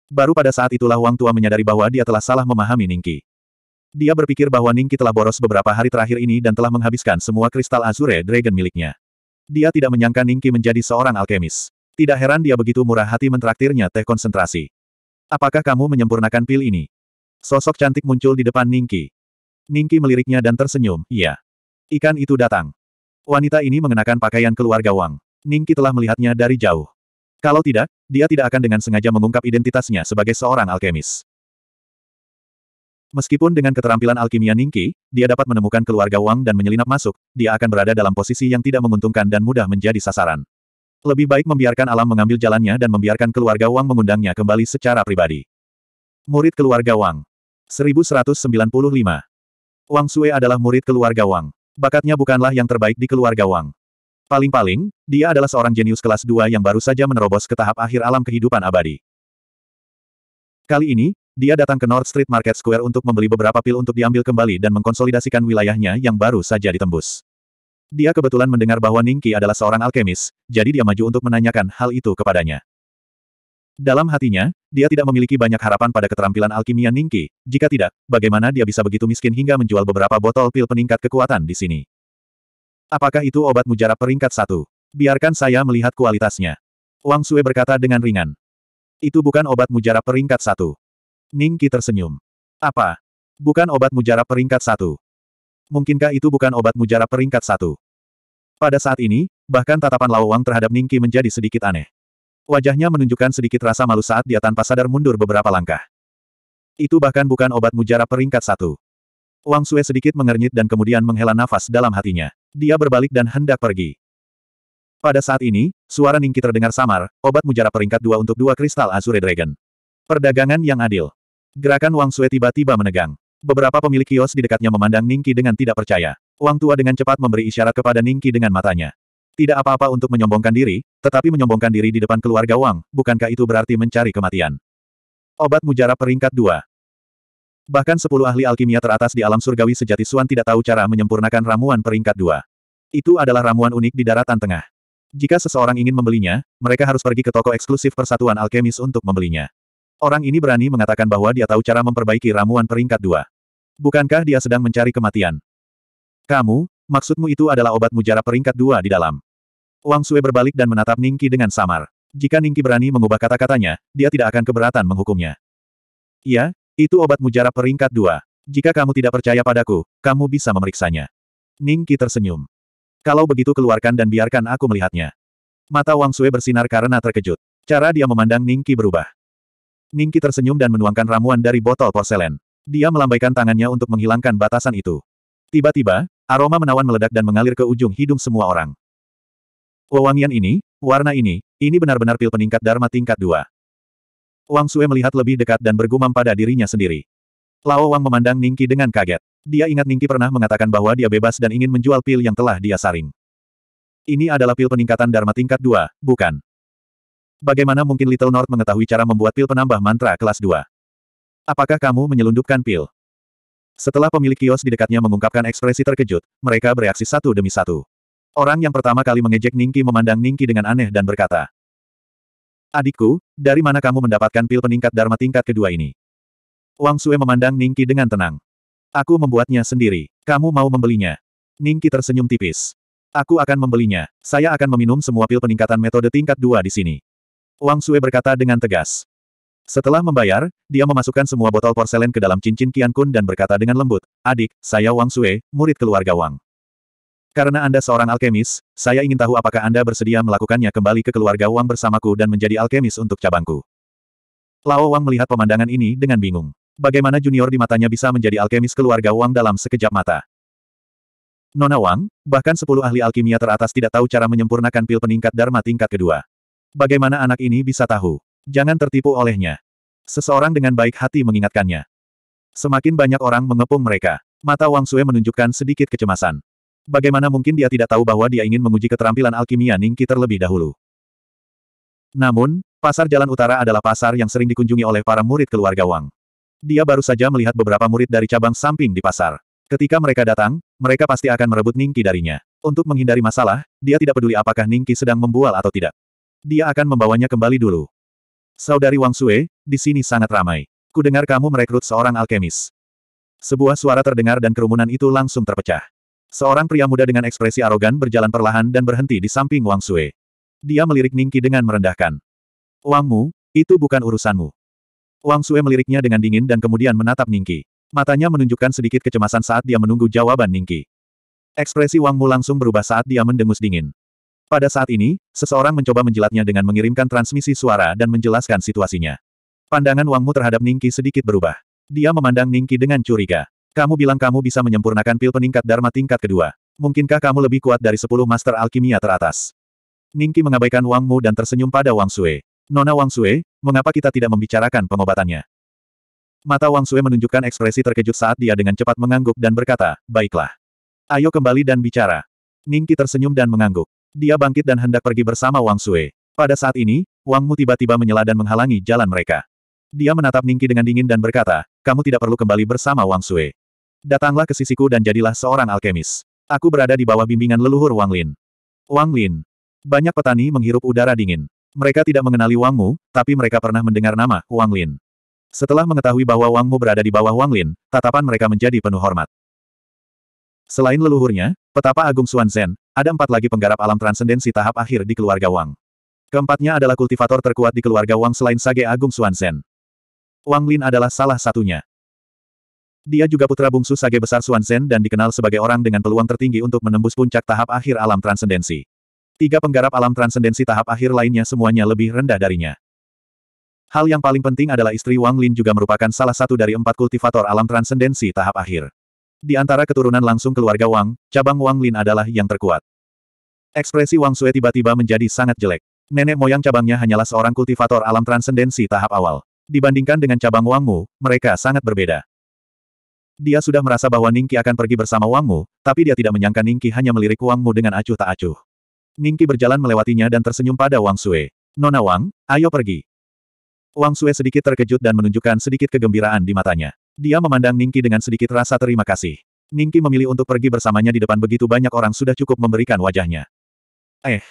Baru pada saat itulah Wang Tua menyadari bahwa dia telah salah memahami Ningki. Dia berpikir bahwa Ningki telah boros beberapa hari terakhir ini dan telah menghabiskan semua kristal Azure Dragon miliknya. Dia tidak menyangka Ningki menjadi seorang alkemis. Tidak heran dia begitu murah hati mentraktirnya teh konsentrasi. Apakah kamu menyempurnakan pil ini? Sosok cantik muncul di depan Ningki. Ningki meliriknya dan tersenyum, iya. Ikan itu datang. Wanita ini mengenakan pakaian keluarga Wang. Ningki telah melihatnya dari jauh. Kalau tidak, dia tidak akan dengan sengaja mengungkap identitasnya sebagai seorang alkemis. Meskipun dengan keterampilan alkimia Ningki, dia dapat menemukan keluarga Wang dan menyelinap masuk, dia akan berada dalam posisi yang tidak menguntungkan dan mudah menjadi sasaran. Lebih baik membiarkan alam mengambil jalannya dan membiarkan keluarga Wang mengundangnya kembali secara pribadi. Murid keluarga Wang 1195 Wang Sui adalah murid keluarga Wang. Bakatnya bukanlah yang terbaik di keluarga Wang. Paling-paling, dia adalah seorang jenius kelas 2 yang baru saja menerobos ke tahap akhir alam kehidupan abadi. Kali ini, dia datang ke North Street Market Square untuk membeli beberapa pil untuk diambil kembali dan mengkonsolidasikan wilayahnya yang baru saja ditembus. Dia kebetulan mendengar bahwa Ningki adalah seorang alkemis, jadi dia maju untuk menanyakan hal itu kepadanya. Dalam hatinya, dia tidak memiliki banyak harapan pada keterampilan alkimia Ningki, jika tidak, bagaimana dia bisa begitu miskin hingga menjual beberapa botol pil peningkat kekuatan di sini. Apakah itu obat mujarab peringkat satu? Biarkan saya melihat kualitasnya. Wang Sue berkata dengan ringan. Itu bukan obat mujarab peringkat satu. Ningki tersenyum. Apa? Bukan obat mujarab peringkat satu. Mungkinkah itu bukan obat mujarab peringkat satu? Pada saat ini, bahkan tatapan Lao Wang terhadap Ningki menjadi sedikit aneh. Wajahnya menunjukkan sedikit rasa malu saat dia tanpa sadar mundur beberapa langkah. Itu bahkan bukan obat mujarab peringkat satu. Wang Sue sedikit mengernyit dan kemudian menghela nafas dalam hatinya. Dia berbalik dan hendak pergi. Pada saat ini, suara Ningki terdengar samar, obat mujarab peringkat dua untuk dua kristal Azure Dragon. Perdagangan yang adil. Gerakan Wang Sue tiba-tiba menegang. Beberapa pemilik kios di dekatnya memandang Ningki dengan tidak percaya. Wang tua dengan cepat memberi isyarat kepada Ningki dengan matanya. Tidak apa-apa untuk menyombongkan diri, tetapi menyombongkan diri di depan keluarga Wang, bukankah itu berarti mencari kematian? Obat mujarab peringkat 2 Bahkan sepuluh ahli alkimia teratas di alam surgawi sejati Suan tidak tahu cara menyempurnakan ramuan peringkat 2. Itu adalah ramuan unik di daratan tengah. Jika seseorang ingin membelinya, mereka harus pergi ke toko eksklusif persatuan alkemis untuk membelinya. Orang ini berani mengatakan bahwa dia tahu cara memperbaiki ramuan peringkat dua. Bukankah dia sedang mencari kematian? Kamu, maksudmu itu adalah obat mujarab peringkat dua di dalam. Wang Sue berbalik dan menatap Ningki dengan samar. Jika Ningki berani mengubah kata-katanya, dia tidak akan keberatan menghukumnya. Iya, itu obat mujarab peringkat dua. Jika kamu tidak percaya padaku, kamu bisa memeriksanya. Ningki tersenyum. Kalau begitu keluarkan dan biarkan aku melihatnya. Mata Wang Sue bersinar karena terkejut. Cara dia memandang Ningki berubah. Ningki tersenyum dan menuangkan ramuan dari botol porselen. Dia melambaikan tangannya untuk menghilangkan batasan itu. Tiba-tiba, aroma menawan meledak dan mengalir ke ujung hidung semua orang. Wewangian ini, warna ini, ini benar-benar pil peningkat Dharma tingkat dua. Wang Sue melihat lebih dekat dan bergumam pada dirinya sendiri. Lao Wang memandang Ningki dengan kaget. Dia ingat Ningki pernah mengatakan bahwa dia bebas dan ingin menjual pil yang telah dia saring. Ini adalah pil peningkatan Dharma tingkat 2, bukan? Bagaimana mungkin Little North mengetahui cara membuat pil penambah mantra kelas 2? Apakah kamu menyelundupkan pil? Setelah pemilik kios di dekatnya mengungkapkan ekspresi terkejut, mereka bereaksi satu demi satu. Orang yang pertama kali mengejek Ningki memandang Ningki dengan aneh dan berkata, Adikku, dari mana kamu mendapatkan pil peningkat Dharma tingkat kedua ini? Wang Sue memandang Ningki dengan tenang. Aku membuatnya sendiri. Kamu mau membelinya? Ningki tersenyum tipis. Aku akan membelinya. Saya akan meminum semua pil peningkatan metode tingkat dua di sini. Wang Sue berkata dengan tegas. Setelah membayar, dia memasukkan semua botol porselen ke dalam cincin Qian Kun dan berkata dengan lembut, Adik, saya Wang Sue, murid keluarga Wang. Karena Anda seorang alkemis, saya ingin tahu apakah Anda bersedia melakukannya kembali ke keluarga Wang bersamaku dan menjadi alkemis untuk cabangku. Lao Wang melihat pemandangan ini dengan bingung. Bagaimana junior di matanya bisa menjadi alkemis keluarga Wang dalam sekejap mata? Nona Wang, bahkan sepuluh ahli alkimia teratas tidak tahu cara menyempurnakan pil peningkat Dharma tingkat kedua. Bagaimana anak ini bisa tahu? Jangan tertipu olehnya. Seseorang dengan baik hati mengingatkannya. Semakin banyak orang mengepung mereka. Mata Wang Sue menunjukkan sedikit kecemasan. Bagaimana mungkin dia tidak tahu bahwa dia ingin menguji keterampilan alkimia Ningki terlebih dahulu. Namun, pasar Jalan Utara adalah pasar yang sering dikunjungi oleh para murid keluarga Wang. Dia baru saja melihat beberapa murid dari cabang samping di pasar. Ketika mereka datang, mereka pasti akan merebut Ningki darinya. Untuk menghindari masalah, dia tidak peduli apakah Ningki sedang membual atau tidak. Dia akan membawanya kembali dulu. Saudari Wang Sue, di sini sangat ramai. Kudengar kamu merekrut seorang alkemis. Sebuah suara terdengar dan kerumunan itu langsung terpecah. Seorang pria muda dengan ekspresi arogan berjalan perlahan dan berhenti di samping Wang Sui. Dia melirik Ningki dengan merendahkan. Wangmu, itu bukan urusanmu. Wang Sui meliriknya dengan dingin dan kemudian menatap Ningki. Matanya menunjukkan sedikit kecemasan saat dia menunggu jawaban Ningki. Ekspresi Wangmu langsung berubah saat dia mendengus dingin. Pada saat ini, seseorang mencoba menjilatnya dengan mengirimkan transmisi suara dan menjelaskan situasinya. Pandangan Wangmu terhadap Ningki sedikit berubah. Dia memandang Ningki dengan curiga. Kamu bilang kamu bisa menyempurnakan pil peningkat Dharma tingkat kedua. Mungkinkah kamu lebih kuat dari sepuluh master alkimia teratas? Ningki mengabaikan Wang Mu dan tersenyum pada Wang Sui. Nona Wang Sui, mengapa kita tidak membicarakan pengobatannya? Mata Wang Sui menunjukkan ekspresi terkejut saat dia dengan cepat mengangguk dan berkata, baiklah. Ayo kembali dan bicara. Ningki tersenyum dan mengangguk. Dia bangkit dan hendak pergi bersama Wang Sui. Pada saat ini, Wang Mu tiba-tiba menyela dan menghalangi jalan mereka. Dia menatap Ningki dengan dingin dan berkata, kamu tidak perlu kembali bersama Wang Sui. Datanglah ke sisiku dan jadilah seorang alkemis. Aku berada di bawah bimbingan leluhur Wang Lin. Wang Lin. Banyak petani menghirup udara dingin. Mereka tidak mengenali Wang Mu, tapi mereka pernah mendengar nama Wang Lin. Setelah mengetahui bahwa Wang Mu berada di bawah Wang Lin, tatapan mereka menjadi penuh hormat. Selain leluhurnya, petapa Agung Xuan Zhen, ada empat lagi penggarap alam transendensi tahap akhir di keluarga Wang. Keempatnya adalah kultivator terkuat di keluarga Wang selain Sage Agung Xuan Zhen. Wang Lin adalah salah satunya. Dia juga putra bungsu Sage Besar Xuan Zhen dan dikenal sebagai orang dengan peluang tertinggi untuk menembus puncak tahap akhir alam transendensi. Tiga penggarap alam transendensi tahap akhir lainnya semuanya lebih rendah darinya. Hal yang paling penting adalah istri Wang Lin juga merupakan salah satu dari empat kultivator alam transendensi tahap akhir. Di antara keturunan langsung keluarga Wang, cabang Wang Lin adalah yang terkuat. Ekspresi Wang Sue tiba-tiba menjadi sangat jelek. Nenek moyang cabangnya hanyalah seorang kultivator alam transendensi tahap awal. Dibandingkan dengan cabang Wang Mu, mereka sangat berbeda. Dia sudah merasa bahwa Ningki akan pergi bersama Wangmu, tapi dia tidak menyangka Ningki hanya melirik Wangmu dengan acuh tak acuh. Ningki berjalan melewatinya dan tersenyum pada Wang Sue. Nona Wang, ayo pergi. Wang Sue sedikit terkejut dan menunjukkan sedikit kegembiraan di matanya. Dia memandang Ningki dengan sedikit rasa terima kasih. Ningki memilih untuk pergi bersamanya di depan begitu banyak orang sudah cukup memberikan wajahnya. Eh.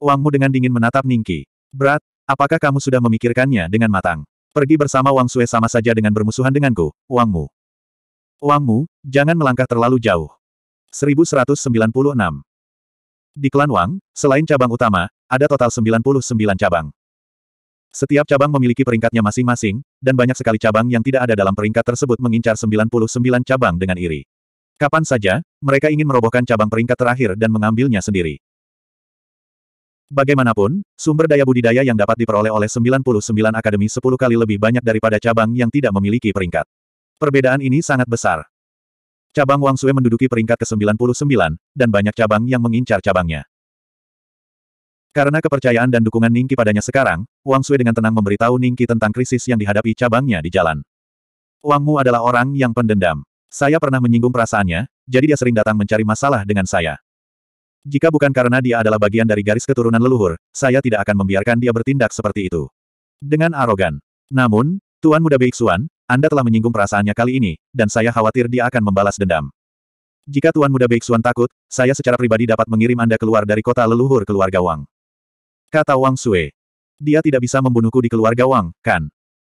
Wangmu dengan dingin menatap Ningki. Berat, apakah kamu sudah memikirkannya dengan matang? Pergi bersama Wang Sue sama saja dengan bermusuhan denganku, Wangmu. Wangmu, jangan melangkah terlalu jauh. 1196. Di klan Wang, selain cabang utama, ada total 99 cabang. Setiap cabang memiliki peringkatnya masing-masing, dan banyak sekali cabang yang tidak ada dalam peringkat tersebut mengincar 99 cabang dengan iri. Kapan saja, mereka ingin merobohkan cabang peringkat terakhir dan mengambilnya sendiri. Bagaimanapun, sumber daya budidaya yang dapat diperoleh oleh 99 akademi 10 kali lebih banyak daripada cabang yang tidak memiliki peringkat. Perbedaan ini sangat besar. Cabang Wang Sui menduduki peringkat ke-99, dan banyak cabang yang mengincar cabangnya. Karena kepercayaan dan dukungan Ningki padanya sekarang, Wang Sui dengan tenang memberitahu Ningki tentang krisis yang dihadapi cabangnya di jalan. Wang Mu adalah orang yang pendendam. Saya pernah menyinggung perasaannya, jadi dia sering datang mencari masalah dengan saya. Jika bukan karena dia adalah bagian dari garis keturunan leluhur, saya tidak akan membiarkan dia bertindak seperti itu. Dengan arogan. Namun, Tuan Muda Beixuan, Anda telah menyinggung perasaannya kali ini, dan saya khawatir dia akan membalas dendam. Jika Tuan Muda Beixuan takut, saya secara pribadi dapat mengirim Anda keluar dari kota leluhur keluarga Wang. Kata Wang Sui. Dia tidak bisa membunuhku di keluarga Wang, kan?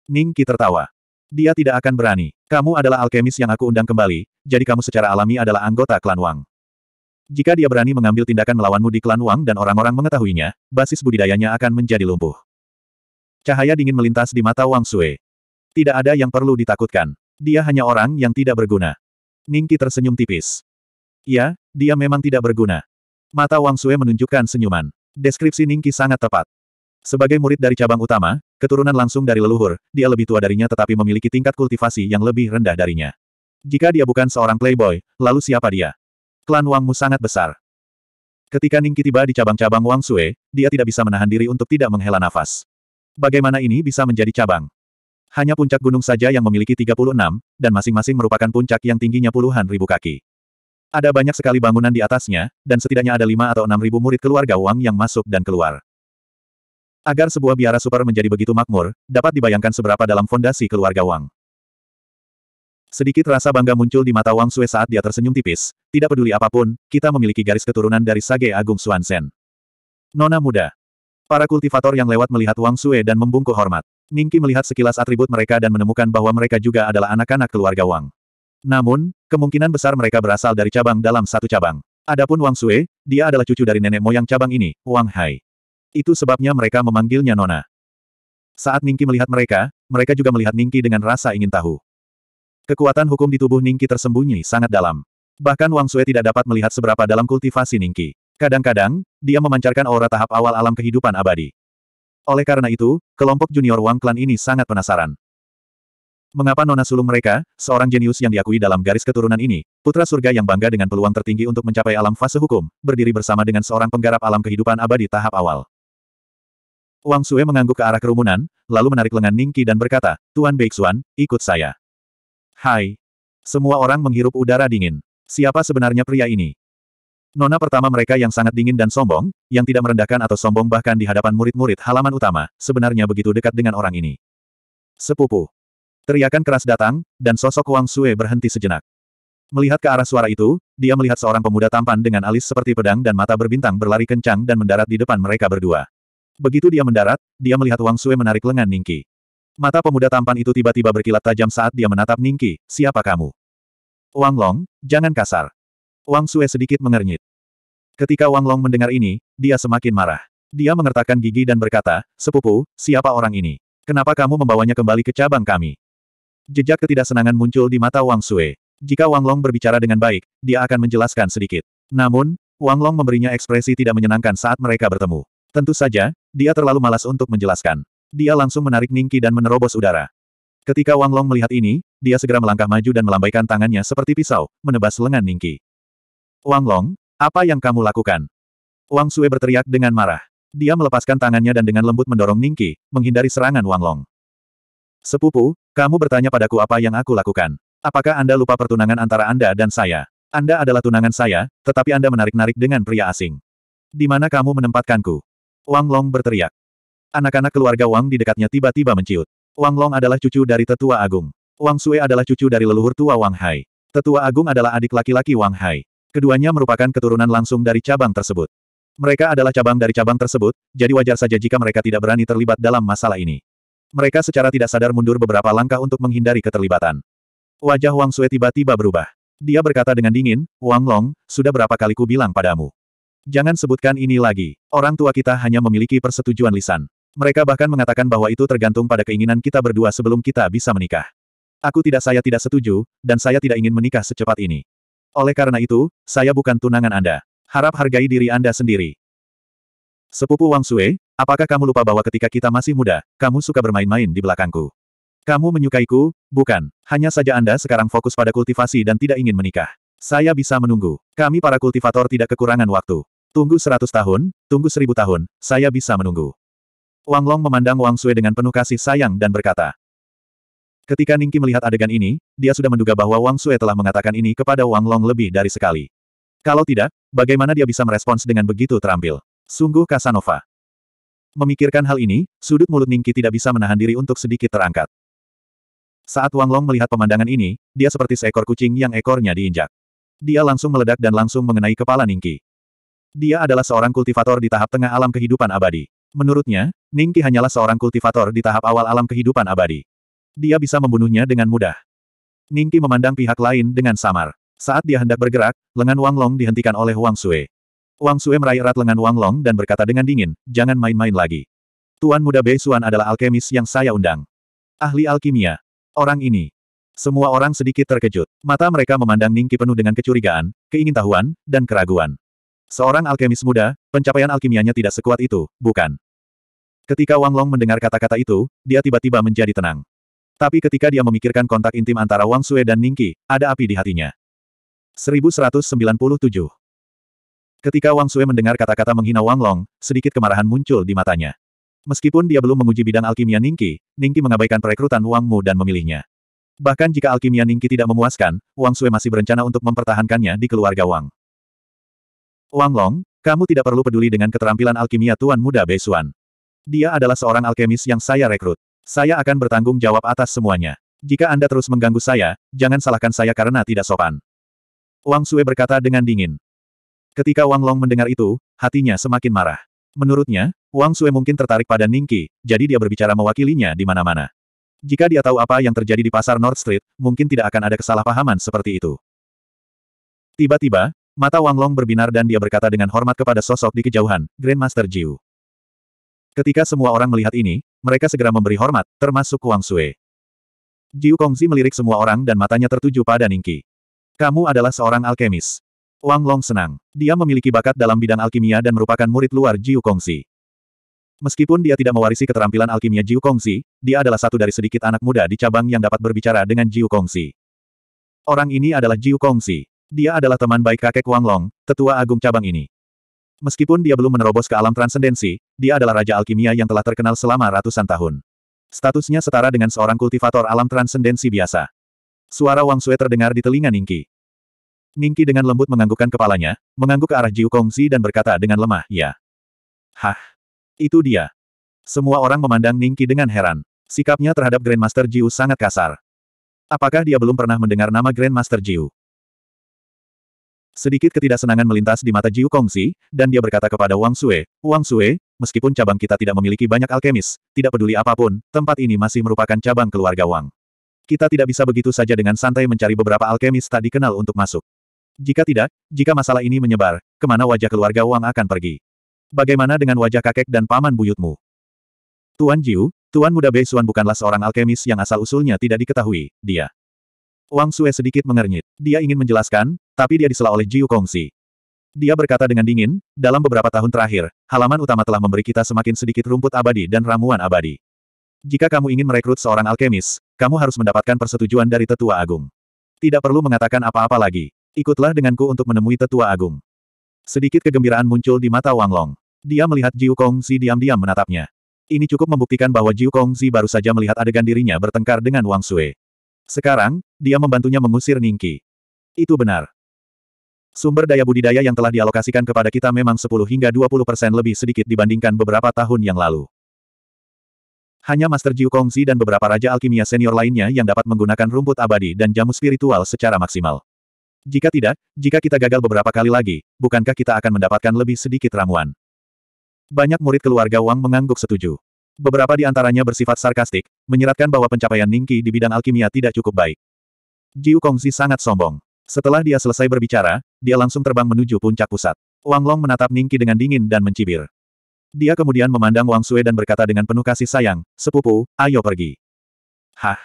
Ning Qi tertawa. Dia tidak akan berani. Kamu adalah alkemis yang aku undang kembali, jadi kamu secara alami adalah anggota klan Wang. Jika dia berani mengambil tindakan melawanmu di klan Wang dan orang-orang mengetahuinya, basis budidayanya akan menjadi lumpuh. Cahaya dingin melintas di mata Wang Sui. Tidak ada yang perlu ditakutkan. Dia hanya orang yang tidak berguna. Ning Qi tersenyum tipis. Ya, dia memang tidak berguna. Mata Wang Sui menunjukkan senyuman. Deskripsi Ningki sangat tepat. Sebagai murid dari cabang utama, keturunan langsung dari leluhur, dia lebih tua darinya tetapi memiliki tingkat kultivasi yang lebih rendah darinya. Jika dia bukan seorang playboy, lalu siapa dia? Klan Wangmu sangat besar. Ketika Ningki tiba di cabang-cabang Wang Sue, dia tidak bisa menahan diri untuk tidak menghela nafas. Bagaimana ini bisa menjadi cabang? Hanya puncak gunung saja yang memiliki 36, dan masing-masing merupakan puncak yang tingginya puluhan ribu kaki. Ada banyak sekali bangunan di atasnya, dan setidaknya ada lima atau enam ribu murid keluarga Wang yang masuk dan keluar. Agar sebuah biara super menjadi begitu makmur, dapat dibayangkan seberapa dalam fondasi keluarga Wang. Sedikit rasa bangga muncul di mata Wang Sui saat dia tersenyum tipis, tidak peduli apa pun, kita memiliki garis keturunan dari Sage Agung Xuanzhen. Nona muda. Para kultivator yang lewat melihat Wang Sui dan membungkuk hormat. Ningki melihat sekilas atribut mereka dan menemukan bahwa mereka juga adalah anak-anak keluarga Wang. Namun, kemungkinan besar mereka berasal dari cabang dalam satu cabang. Adapun Wang Sui, dia adalah cucu dari nenek moyang cabang ini, Wang Hai. Itu sebabnya mereka memanggilnya Nona. Saat Ningki melihat mereka, mereka juga melihat Ningki dengan rasa ingin tahu. Kekuatan hukum di tubuh Ningki tersembunyi sangat dalam. Bahkan Wang Sui tidak dapat melihat seberapa dalam kultivasi Ningki. Kadang-kadang, dia memancarkan aura tahap awal alam kehidupan abadi. Oleh karena itu, kelompok junior Wang Klan ini sangat penasaran. Mengapa nona sulung mereka, seorang jenius yang diakui dalam garis keturunan ini, putra surga yang bangga dengan peluang tertinggi untuk mencapai alam fase hukum, berdiri bersama dengan seorang penggarap alam kehidupan abadi tahap awal. Wang Sue mengangguk ke arah kerumunan, lalu menarik lengan Ningki dan berkata, Tuan Beixuan, ikut saya. Hai. Semua orang menghirup udara dingin. Siapa sebenarnya pria ini? Nona pertama mereka yang sangat dingin dan sombong, yang tidak merendahkan atau sombong bahkan di hadapan murid-murid halaman utama, sebenarnya begitu dekat dengan orang ini. Sepupu. Teriakan keras datang, dan sosok Wang Sue berhenti sejenak. Melihat ke arah suara itu, dia melihat seorang pemuda tampan dengan alis seperti pedang dan mata berbintang berlari kencang dan mendarat di depan mereka berdua. Begitu dia mendarat, dia melihat Wang Sue menarik lengan Ningki. Mata pemuda tampan itu tiba-tiba berkilat tajam saat dia menatap Ningki, siapa kamu? Wang Long, jangan kasar. Wang Sue sedikit mengernyit. Ketika Wang Long mendengar ini, dia semakin marah. Dia mengertakkan gigi dan berkata, sepupu, siapa orang ini? Kenapa kamu membawanya kembali ke cabang kami? Jejak ketidaksenangan muncul di mata Wang Sui. Jika Wang Long berbicara dengan baik, dia akan menjelaskan sedikit. Namun, Wang Long memberinya ekspresi tidak menyenangkan saat mereka bertemu. Tentu saja, dia terlalu malas untuk menjelaskan. Dia langsung menarik Ningki dan menerobos udara. Ketika Wang Long melihat ini, dia segera melangkah maju dan melambaikan tangannya seperti pisau, menebas lengan Ningki. Wang Long, apa yang kamu lakukan? Wang Sui berteriak dengan marah. Dia melepaskan tangannya dan dengan lembut mendorong Ningki, menghindari serangan Wang Long. Sepupu, kamu bertanya padaku apa yang aku lakukan. Apakah Anda lupa pertunangan antara Anda dan saya? Anda adalah tunangan saya, tetapi Anda menarik-narik dengan pria asing. Di mana kamu menempatkanku? Wang Long berteriak. Anak-anak keluarga Wang di dekatnya tiba-tiba menciut. Wang Long adalah cucu dari tetua agung. Wang Sui adalah cucu dari leluhur tua Wang Hai. Tetua agung adalah adik laki-laki Wang Hai. Keduanya merupakan keturunan langsung dari cabang tersebut. Mereka adalah cabang dari cabang tersebut, jadi wajar saja jika mereka tidak berani terlibat dalam masalah ini. Mereka secara tidak sadar mundur beberapa langkah untuk menghindari keterlibatan. Wajah Wang Sui tiba-tiba berubah. Dia berkata dengan dingin, Wang Long, sudah berapa kali ku bilang padamu. Jangan sebutkan ini lagi. Orang tua kita hanya memiliki persetujuan lisan. Mereka bahkan mengatakan bahwa itu tergantung pada keinginan kita berdua sebelum kita bisa menikah. Aku tidak saya tidak setuju, dan saya tidak ingin menikah secepat ini. Oleh karena itu, saya bukan tunangan Anda. Harap hargai diri Anda sendiri. Sepupu Wang Sui, apakah kamu lupa bahwa ketika kita masih muda, kamu suka bermain-main di belakangku? Kamu menyukaiku, bukan? Hanya saja Anda sekarang fokus pada kultivasi dan tidak ingin menikah. Saya bisa menunggu. Kami para kultivator tidak kekurangan waktu. Tunggu seratus tahun, tunggu seribu tahun, saya bisa menunggu. Wang Long memandang Wang Sui dengan penuh kasih sayang dan berkata. Ketika Ningki melihat adegan ini, dia sudah menduga bahwa Wang Sui telah mengatakan ini kepada Wang Long lebih dari sekali. Kalau tidak, bagaimana dia bisa merespons dengan begitu terampil? Sungguh Casanova. Memikirkan hal ini, sudut mulut Ningki tidak bisa menahan diri untuk sedikit terangkat. Saat Wang Long melihat pemandangan ini, dia seperti seekor kucing yang ekornya diinjak. Dia langsung meledak dan langsung mengenai kepala Ningki. Dia adalah seorang kultivator di tahap tengah alam kehidupan abadi. Menurutnya, Ningki hanyalah seorang kultivator di tahap awal alam kehidupan abadi. Dia bisa membunuhnya dengan mudah. Ningki memandang pihak lain dengan samar. Saat dia hendak bergerak, lengan Wang Long dihentikan oleh Wang Sui. Wang Sui meraih erat lengan Wang Long dan berkata dengan dingin, jangan main-main lagi. Tuan muda Bei Suan adalah alkemis yang saya undang. Ahli alkimia. Orang ini. Semua orang sedikit terkejut. Mata mereka memandang Ningki penuh dengan kecurigaan, keingintahuan, dan keraguan. Seorang alkemis muda, pencapaian alkimianya tidak sekuat itu, bukan? Ketika Wang Long mendengar kata-kata itu, dia tiba-tiba menjadi tenang. Tapi ketika dia memikirkan kontak intim antara Wang Sui dan Ningki, ada api di hatinya. 1197. Ketika Wang Sui mendengar kata-kata menghina Wang Long, sedikit kemarahan muncul di matanya. Meskipun dia belum menguji bidang alkimia Ningki, Ningki mengabaikan perekrutan Wang Mu dan memilihnya. Bahkan jika alkimia Ningki tidak memuaskan, Wang Sui masih berencana untuk mempertahankannya di keluarga Wang. Wang Long, kamu tidak perlu peduli dengan keterampilan alkimia Tuan Muda Beisuan. Dia adalah seorang alkemis yang saya rekrut. Saya akan bertanggung jawab atas semuanya. Jika Anda terus mengganggu saya, jangan salahkan saya karena tidak sopan. Wang Sue berkata dengan dingin. Ketika Wang Long mendengar itu, hatinya semakin marah. Menurutnya, Wang Sue mungkin tertarik pada Ningki, jadi dia berbicara mewakilinya di mana-mana. Jika dia tahu apa yang terjadi di pasar North Street, mungkin tidak akan ada kesalahpahaman seperti itu. Tiba-tiba, mata Wang Long berbinar dan dia berkata dengan hormat kepada sosok di kejauhan, Grandmaster Jiu. Ketika semua orang melihat ini, mereka segera memberi hormat, termasuk Wang Sue. Jiu Kongzi melirik semua orang dan matanya tertuju pada Ningki. Kamu adalah seorang alkemis. Wang Long senang. Dia memiliki bakat dalam bidang alkimia dan merupakan murid luar Jiu Kongzi. Meskipun dia tidak mewarisi keterampilan alkimia Jiu Kongzi, dia adalah satu dari sedikit anak muda di cabang yang dapat berbicara dengan Jiu Kongzi. Orang ini adalah Jiu Kongzi. Dia adalah teman baik kakek Wang Long, tetua agung cabang ini. Meskipun dia belum menerobos ke alam transendensi, dia adalah raja alkimia yang telah terkenal selama ratusan tahun. Statusnya setara dengan seorang kultivator alam transendensi biasa. Suara Wang Sui terdengar di telinga Ningki. Ningki dengan lembut menganggukkan kepalanya, mengangguk ke arah Jiu Kongzi dan berkata dengan lemah, ya. Hah? Itu dia. Semua orang memandang Ningki dengan heran. Sikapnya terhadap Grandmaster Jiu sangat kasar. Apakah dia belum pernah mendengar nama Grandmaster Jiu? Sedikit ketidaksenangan melintas di mata Jiu Kongzi, dan dia berkata kepada Wang Sui, Wang Sui, meskipun cabang kita tidak memiliki banyak alkemis, tidak peduli apa pun, tempat ini masih merupakan cabang keluarga Wang. Kita tidak bisa begitu saja dengan santai mencari beberapa alkemis tak dikenal untuk masuk. Jika tidak, jika masalah ini menyebar, ke mana wajah keluarga Wang akan pergi? Bagaimana dengan wajah kakek dan paman buyutmu? Tuan Jiu, Tuan Muda Bei Suan bukanlah seorang alkemis yang asal-usulnya tidak diketahui, dia. Wang Sue sedikit mengernyit. Dia ingin menjelaskan, tapi dia disela oleh Jiu Kongsi. Dia berkata dengan dingin, dalam beberapa tahun terakhir, halaman utama telah memberi kita semakin sedikit rumput abadi dan ramuan abadi. Jika kamu ingin merekrut seorang alkemis, kamu harus mendapatkan persetujuan dari Tetua Agung. Tidak perlu mengatakan apa-apa lagi. Ikutlah denganku untuk menemui Tetua Agung. Sedikit kegembiraan muncul di mata Wang Long. Dia melihat Jiu Kong Zi diam-diam menatapnya. Ini cukup membuktikan bahwa Jiu Kong Zi baru saja melihat adegan dirinya bertengkar dengan Wang Sui. Sekarang, dia membantunya mengusir Ningki. Itu benar. Sumber daya budidaya yang telah dialokasikan kepada kita memang 10 hingga 20 persen lebih sedikit dibandingkan beberapa tahun yang lalu. Hanya Master Jiu Kongzi dan beberapa Raja Alkimia senior lainnya yang dapat menggunakan rumput abadi dan jamu spiritual secara maksimal. Jika tidak, jika kita gagal beberapa kali lagi, bukankah kita akan mendapatkan lebih sedikit ramuan? Banyak murid keluarga Wang mengangguk setuju. Beberapa di antaranya bersifat sarkastik, menyeratkan bahwa pencapaian Ningki di bidang alkimia tidak cukup baik. Jiu Kongzi sangat sombong. Setelah dia selesai berbicara, dia langsung terbang menuju puncak pusat. Wang Long menatap Ningki dengan dingin dan mencibir. Dia kemudian memandang Wang Sue dan berkata dengan penuh kasih sayang, sepupu, ayo pergi. Hah?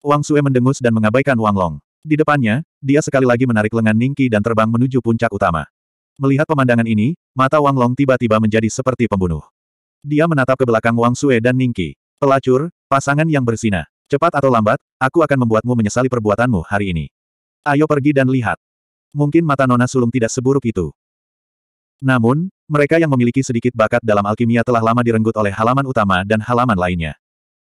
Wang Sue mendengus dan mengabaikan Wang Long. Di depannya, dia sekali lagi menarik lengan Ningki dan terbang menuju puncak utama. Melihat pemandangan ini, mata Wang Long tiba-tiba menjadi seperti pembunuh. Dia menatap ke belakang Wang Sue dan Ningki. Pelacur, pasangan yang bersina. Cepat atau lambat, aku akan membuatmu menyesali perbuatanmu hari ini. Ayo pergi dan lihat. Mungkin mata Nona Sulung tidak seburuk itu. Namun, mereka yang memiliki sedikit bakat dalam alkimia telah lama direnggut oleh halaman utama dan halaman lainnya.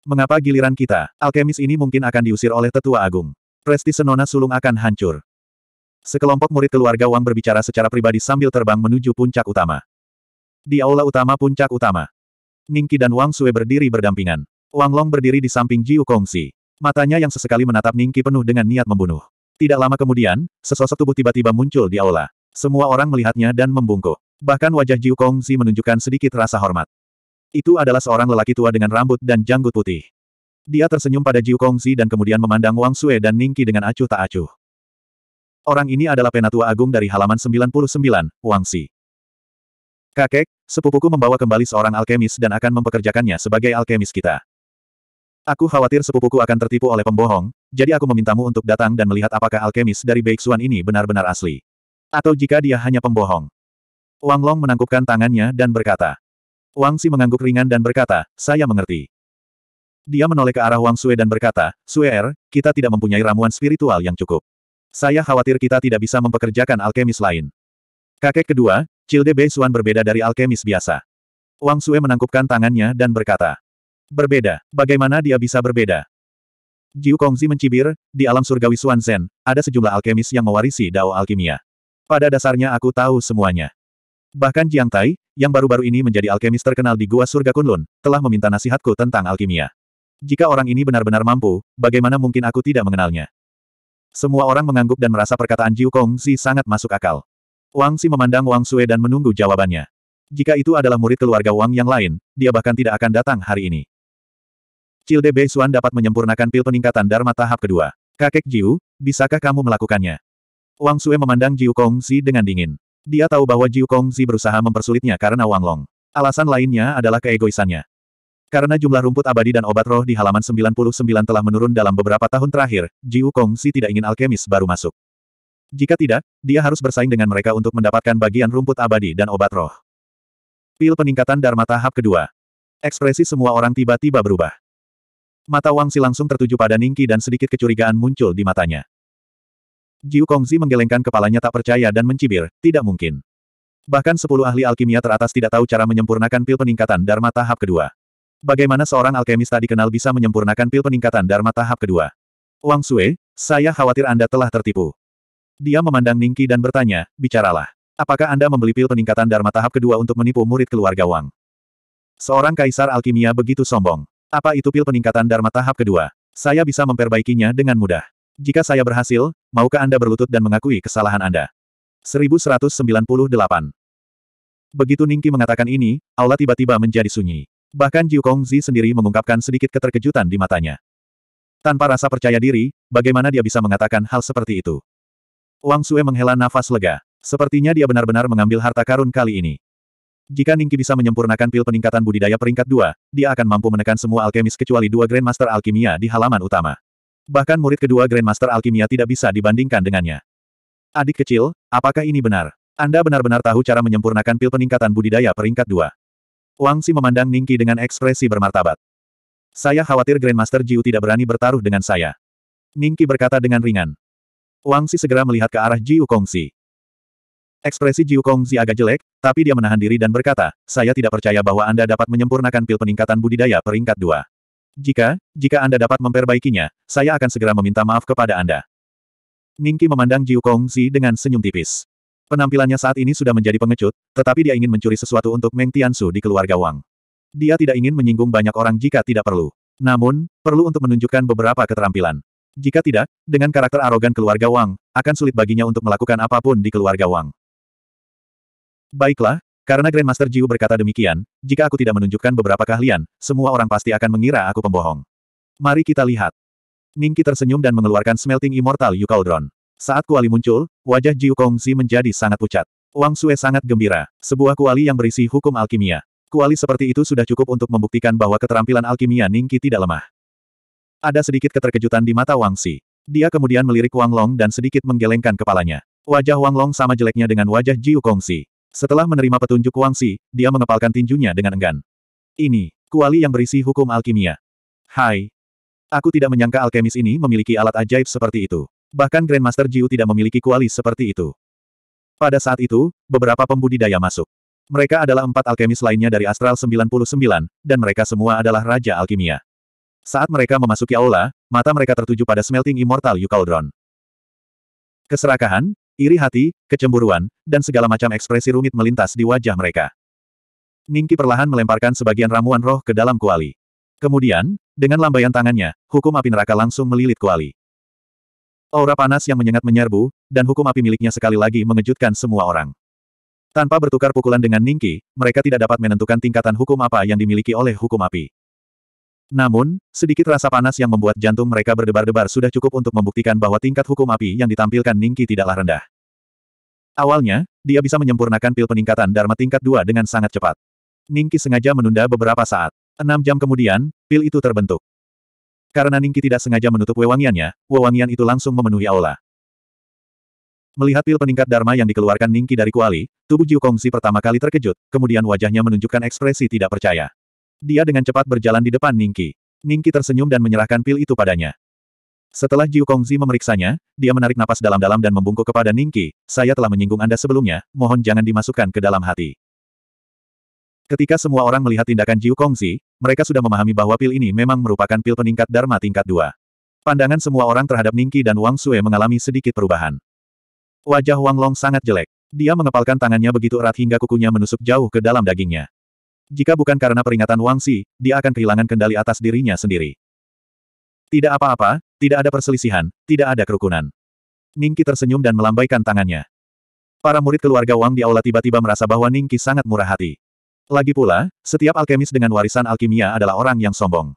Mengapa giliran kita, alkemis ini mungkin akan diusir oleh tetua agung? Prestise Nona Sulung akan hancur. Sekelompok murid keluarga Wang berbicara secara pribadi sambil terbang menuju puncak utama. Di aula utama puncak utama. Ningki dan Wang Sue berdiri berdampingan. Wang Long berdiri di samping Jiu Kongxi. Matanya yang sesekali menatap Ningki penuh dengan niat membunuh. Tidak lama kemudian, sesosok tubuh tiba-tiba muncul di aula. Semua orang melihatnya dan membungkuk. Bahkan wajah Jiu Kongxi menunjukkan sedikit rasa hormat. Itu adalah seorang lelaki tua dengan rambut dan janggut putih. Dia tersenyum pada Jiu Kongxi dan kemudian memandang Wang Sue dan Ningki dengan acuh tak acuh. Orang ini adalah penatua agung dari halaman 99, Wang Xi. Kakek, sepupuku membawa kembali seorang alkemis dan akan mempekerjakannya sebagai alkemis kita. Aku khawatir sepupuku akan tertipu oleh pembohong, jadi aku memintamu untuk datang dan melihat apakah alkemis dari Beixuan ini benar-benar asli. Atau jika dia hanya pembohong. Wang Long menangkupkan tangannya dan berkata. Wang Xi mengangguk ringan dan berkata, saya mengerti. Dia menoleh ke arah Wang Sue dan berkata, Suer, kita tidak mempunyai ramuan spiritual yang cukup. Saya khawatir kita tidak bisa mempekerjakan alkemis lain. Kakek kedua, Cilde Beisuan berbeda dari alkemis biasa. Wang Sue menangkupkan tangannya dan berkata. Berbeda, bagaimana dia bisa berbeda? Jiu Kongzi mencibir, di alam surgawi Suan Zen, ada sejumlah alkemis yang mewarisi dao alkimia. Pada dasarnya aku tahu semuanya. Bahkan Jiang Tai, yang baru-baru ini menjadi alkemis terkenal di Gua Surga Kunlun, telah meminta nasihatku tentang alkimia. Jika orang ini benar-benar mampu, bagaimana mungkin aku tidak mengenalnya? Semua orang mengangguk dan merasa perkataan Jiu Kong Zi sangat masuk akal. Wang Xi memandang Wang Sue dan menunggu jawabannya. Jika itu adalah murid keluarga Wang yang lain, dia bahkan tidak akan datang hari ini. Cilde Beisuan dapat menyempurnakan pil peningkatan Dharma tahap kedua. Kakek Jiu, bisakah kamu melakukannya? Wang Sue memandang Jiu Kong Zi dengan dingin. Dia tahu bahwa Jiu Kong Zi berusaha mempersulitnya karena Wang Long. Alasan lainnya adalah keegoisannya. Karena jumlah rumput abadi dan obat roh di halaman 99 telah menurun dalam beberapa tahun terakhir, Jiu Kongsi tidak ingin alkemis baru masuk. Jika tidak, dia harus bersaing dengan mereka untuk mendapatkan bagian rumput abadi dan obat roh. Pil peningkatan Dharma tahap kedua. Ekspresi semua orang tiba-tiba berubah. Mata Wang Si langsung tertuju pada Ningki dan sedikit kecurigaan muncul di matanya. Jiu Kongzi menggelengkan kepalanya tak percaya dan mencibir, tidak mungkin. Bahkan sepuluh ahli alkimia teratas tidak tahu cara menyempurnakan pil peningkatan Dharma tahap kedua. Bagaimana seorang alkemis tak dikenal bisa menyempurnakan pil peningkatan Dharma tahap kedua? Wang Sui, saya khawatir Anda telah tertipu. Dia memandang Ningki dan bertanya, bicaralah. Apakah Anda membeli pil peningkatan Dharma tahap kedua untuk menipu murid keluarga Wang? Seorang kaisar alkimia begitu sombong. Apa itu pil peningkatan Dharma tahap kedua? Saya bisa memperbaikinya dengan mudah. Jika saya berhasil, maukah Anda berlutut dan mengakui kesalahan Anda? 1198 Begitu Ningki mengatakan ini, aula tiba-tiba menjadi sunyi. Bahkan Jiu Kongzi sendiri mengungkapkan sedikit keterkejutan di matanya. Tanpa rasa percaya diri, bagaimana dia bisa mengatakan hal seperti itu? Wang Sue menghela nafas lega. Sepertinya dia benar-benar mengambil harta karun kali ini. Jika Ningki bisa menyempurnakan pil peningkatan budidaya peringkat dua, dia akan mampu menekan semua alkemis kecuali dua Grandmaster Alkimia di halaman utama. Bahkan murid kedua Grandmaster Alkimia tidak bisa dibandingkan dengannya. Adik kecil, apakah ini benar? Anda benar-benar tahu cara menyempurnakan pil peningkatan budidaya peringkat dua. Wang Xi memandang Ningki dengan ekspresi bermartabat. Saya khawatir Grandmaster Jiu tidak berani bertaruh dengan saya. Ningki berkata dengan ringan. Wang Xi segera melihat ke arah Jiu Kongxi. Ekspresi Jiu Kongxi agak jelek, tapi dia menahan diri dan berkata, saya tidak percaya bahwa Anda dapat menyempurnakan pil peningkatan budidaya peringkat dua. Jika, jika Anda dapat memperbaikinya, saya akan segera meminta maaf kepada Anda. Ningki memandang Jiu Kongxi dengan senyum tipis. Penampilannya saat ini sudah menjadi pengecut, tetapi dia ingin mencuri sesuatu untuk Meng Tiansu di keluarga Wang. Dia tidak ingin menyinggung banyak orang jika tidak perlu. Namun, perlu untuk menunjukkan beberapa keterampilan. Jika tidak, dengan karakter arogan keluarga Wang, akan sulit baginya untuk melakukan apa pun di keluarga Wang. Baiklah, karena Grandmaster Jiu berkata demikian, jika aku tidak menunjukkan beberapa keahlian, semua orang pasti akan mengira aku pembohong. Mari kita lihat. Ningki tersenyum dan mengeluarkan Smelting Immortal Yu Cauldron. Saat kuali muncul, wajah Jiu Kongzi menjadi sangat pucat. Wang Sue sangat gembira. Sebuah kuali yang berisi hukum alkimia. Kuali seperti itu sudah cukup untuk membuktikan bahwa keterampilan alkimia Ningki tidak lemah. Ada sedikit keterkejutan di mata Wang Xi. Dia kemudian melirik Wang Long dan sedikit menggelengkan kepalanya. Wajah Wang Long sama jeleknya dengan wajah Jiu Kongzi. Setelah menerima petunjuk Wang Xi, dia mengepalkan tinjunya dengan enggan. Ini, kuali yang berisi hukum alkimia. Hai. Aku tidak menyangka alkemis ini memiliki alat ajaib seperti itu. Bahkan Grandmaster Jiu tidak memiliki kuali seperti itu. Pada saat itu, beberapa pembudidaya masuk. Mereka adalah empat alkemis lainnya dari Astral 99, dan mereka semua adalah Raja Alkimia. Saat mereka memasuki aula, mata mereka tertuju pada Smelting Immortal Yucaldron. Keserakahan, iri hati, kecemburuan, dan segala macam ekspresi rumit melintas di wajah mereka. Ningki perlahan melemparkan sebagian ramuan roh ke dalam kuali. Kemudian, dengan lambaian tangannya, hukum api neraka langsung melilit kuali. Aura panas yang menyengat menyerbu, dan hukum api miliknya sekali lagi mengejutkan semua orang. Tanpa bertukar pukulan dengan Ningki, mereka tidak dapat menentukan tingkatan hukum apa yang dimiliki oleh hukum api. Namun, sedikit rasa panas yang membuat jantung mereka berdebar-debar sudah cukup untuk membuktikan bahwa tingkat hukum api yang ditampilkan Ningki tidaklah rendah. Awalnya, dia bisa menyempurnakan pil peningkatan Dharma tingkat 2 dengan sangat cepat. Ningki sengaja menunda beberapa saat. Enam jam kemudian, pil itu terbentuk. Karena Ningki tidak sengaja menutup wewangiannya, wewangian itu langsung memenuhi aula. Melihat pil peningkat Dharma yang dikeluarkan Ningki dari kuali, tubuh Jiu Kongzi pertama kali terkejut, kemudian wajahnya menunjukkan ekspresi tidak percaya. Dia dengan cepat berjalan di depan Ningki. Ningki tersenyum dan menyerahkan pil itu padanya. Setelah Jiu Kongzi memeriksanya, dia menarik napas dalam-dalam dan membungkuk kepada Ningki, saya telah menyinggung Anda sebelumnya, mohon jangan dimasukkan ke dalam hati. Ketika semua orang melihat tindakan Jiu Kongzi, mereka sudah memahami bahwa pil ini memang merupakan pil peningkat Dharma tingkat 2. Pandangan semua orang terhadap Ningki dan Wang Sue mengalami sedikit perubahan. Wajah Wang Long sangat jelek. Dia mengepalkan tangannya begitu erat hingga kukunya menusuk jauh ke dalam dagingnya. Jika bukan karena peringatan Wang Xi, dia akan kehilangan kendali atas dirinya sendiri. Tidak apa-apa, tidak ada perselisihan, tidak ada kerukunan. Ningki tersenyum dan melambaikan tangannya. Para murid keluarga Wang di aula tiba-tiba merasa bahwa Ningki sangat murah hati. Lagi pula, setiap alkemis dengan warisan alkimia adalah orang yang sombong.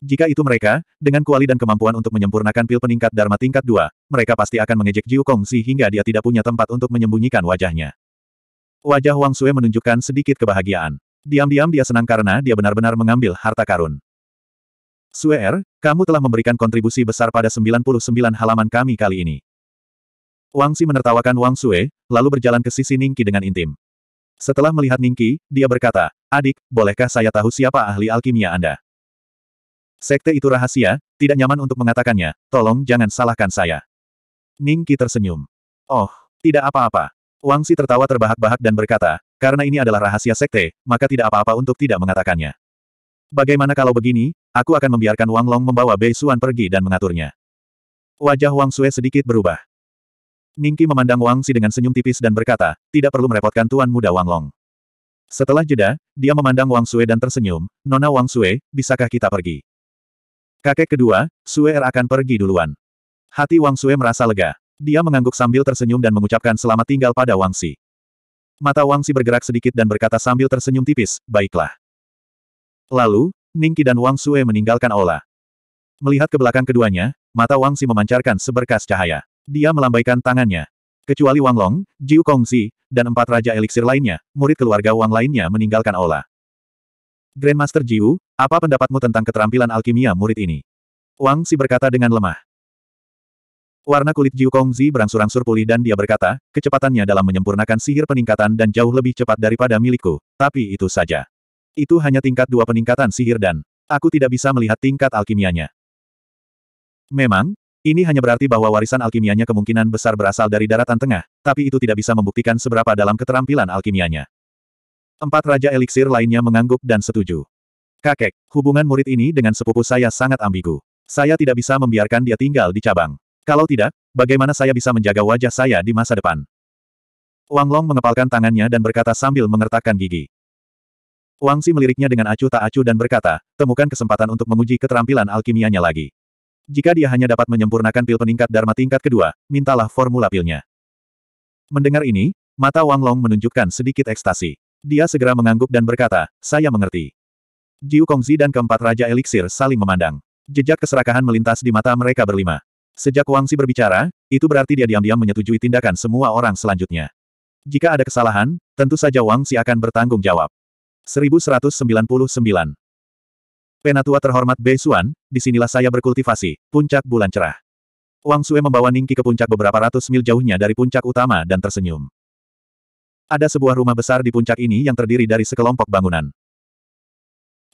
Jika itu mereka, dengan kuali dan kemampuan untuk menyempurnakan pil peningkat Dharma tingkat 2, mereka pasti akan mengejek Jiu Kongzi hingga dia tidak punya tempat untuk menyembunyikan wajahnya. Wajah Wang Sue menunjukkan sedikit kebahagiaan. Diam-diam dia senang karena dia benar-benar mengambil harta karun. Suer, kamu telah memberikan kontribusi besar pada 99 halaman kami kali ini. Wang Si menertawakan Wang Sue, lalu berjalan ke sisi Ningki dengan intim. Setelah melihat Ningki, dia berkata, Adik, bolehkah saya tahu siapa ahli alkimia Anda? Sekte itu rahasia, tidak nyaman untuk mengatakannya, tolong jangan salahkan saya. Ningki tersenyum. Oh, tidak apa-apa. Wang Si tertawa terbahak-bahak dan berkata, karena ini adalah rahasia sekte, maka tidak apa-apa untuk tidak mengatakannya. Bagaimana kalau begini, aku akan membiarkan Wang Long membawa Bei Suan pergi dan mengaturnya. Wajah Wang Sue sedikit berubah. Ningki memandang Wang Si dengan senyum tipis dan berkata, tidak perlu merepotkan Tuan Muda Wang Long. Setelah jeda, dia memandang Wang Sue dan tersenyum, Nona Wang Sue, bisakah kita pergi? Kakek kedua, Sue Er akan pergi duluan. Hati Wang Sue merasa lega. Dia mengangguk sambil tersenyum dan mengucapkan selamat tinggal pada Wang Si. Mata Wang Si bergerak sedikit dan berkata sambil tersenyum tipis, baiklah. Lalu, Ningki dan Wang Sue meninggalkan aula. Melihat ke belakang keduanya, mata Wang Si memancarkan seberkas cahaya. Dia melambaikan tangannya. Kecuali Wang Long, Jiu Kongzi, dan empat raja eliksir lainnya, murid keluarga Wang lainnya meninggalkan aula. Grandmaster Jiu, apa pendapatmu tentang keterampilan alkimia murid ini? Wang Si berkata dengan lemah. Warna kulit Jiu Kongzi berangsur-angsur pulih dan dia berkata, kecepatannya dalam menyempurnakan sihir peningkatan dan jauh lebih cepat daripada milikku, tapi itu saja. Itu hanya tingkat dua peningkatan sihir dan, aku tidak bisa melihat tingkat alkimianya. Memang, ini hanya berarti bahwa warisan alkimianya kemungkinan besar berasal dari daratan tengah, tapi itu tidak bisa membuktikan seberapa dalam keterampilan alkimianya. Empat Raja Eliksir lainnya mengangguk dan setuju. Kakek, hubungan murid ini dengan sepupu saya sangat ambigu. Saya tidak bisa membiarkan dia tinggal di cabang. Kalau tidak, bagaimana saya bisa menjaga wajah saya di masa depan? Wang Long mengepalkan tangannya dan berkata sambil mengertakkan gigi. Wang Si meliriknya dengan acuh tak acuh dan berkata, temukan kesempatan untuk menguji keterampilan alkimianya lagi. Jika dia hanya dapat menyempurnakan pil peningkat Dharma tingkat kedua, mintalah formula pilnya. Mendengar ini, mata Wang Long menunjukkan sedikit ekstasi. Dia segera mengangguk dan berkata, saya mengerti. Jiu Kongzi dan keempat Raja Eliksir saling memandang. Jejak keserakahan melintas di mata mereka berlima. Sejak Wang Si berbicara, itu berarti dia diam-diam menyetujui tindakan semua orang selanjutnya. Jika ada kesalahan, tentu saja Wang Si akan bertanggung jawab. 1199 Penatua terhormat Bei Suan, di sinilah saya berkultivasi, puncak bulan cerah. Wang Sue membawa Ningki ke puncak beberapa ratus mil jauhnya dari puncak utama dan tersenyum. Ada sebuah rumah besar di puncak ini yang terdiri dari sekelompok bangunan.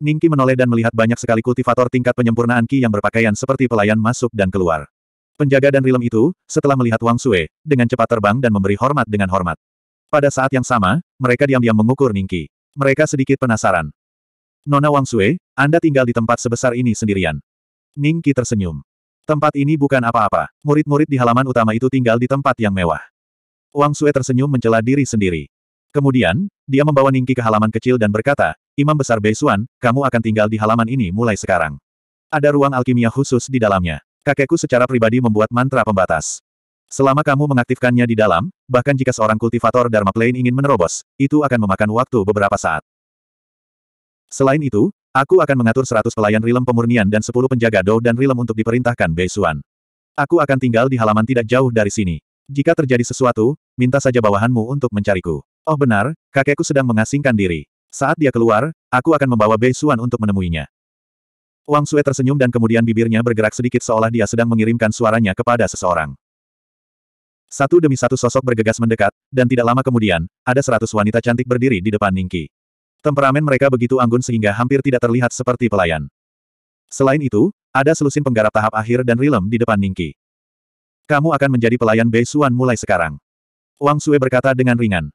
Ningki menoleh dan melihat banyak sekali kultivator tingkat penyempurnaan Ki yang berpakaian seperti pelayan masuk dan keluar. Penjaga dan rilem itu, setelah melihat Wang Sue, dengan cepat terbang dan memberi hormat dengan hormat. Pada saat yang sama, mereka diam-diam mengukur Ningki. Mereka sedikit penasaran. Nona Wang Sue, Anda tinggal di tempat sebesar ini sendirian. Ningki tersenyum. Tempat ini bukan apa-apa. Murid-murid di halaman utama itu tinggal di tempat yang mewah. Wang Sue tersenyum mencela diri sendiri. Kemudian, dia membawa Ningki ke halaman kecil dan berkata, Imam Besar Beisuan, kamu akan tinggal di halaman ini mulai sekarang. Ada ruang alkimia khusus di dalamnya. Kakekku secara pribadi membuat mantra pembatas. Selama kamu mengaktifkannya di dalam, bahkan jika seorang kultivator Dharma Plane ingin menerobos, itu akan memakan waktu beberapa saat. Selain itu, aku akan mengatur 100 pelayan rilem pemurnian dan 10 penjaga do dan rilem untuk diperintahkan Beisuan. Aku akan tinggal di halaman tidak jauh dari sini. Jika terjadi sesuatu, minta saja bawahanmu untuk mencariku. Oh benar, kakekku sedang mengasingkan diri. Saat dia keluar, aku akan membawa Beisuan untuk menemuinya. Wang Sue tersenyum dan kemudian bibirnya bergerak sedikit seolah dia sedang mengirimkan suaranya kepada seseorang. Satu demi satu sosok bergegas mendekat, dan tidak lama kemudian, ada seratus wanita cantik berdiri di depan Ningki. Temperamen mereka begitu anggun sehingga hampir tidak terlihat seperti pelayan. Selain itu, ada selusin penggarap tahap akhir dan rilem di depan Ningki. Kamu akan menjadi pelayan Bei Suan mulai sekarang. Wang Sue berkata dengan ringan.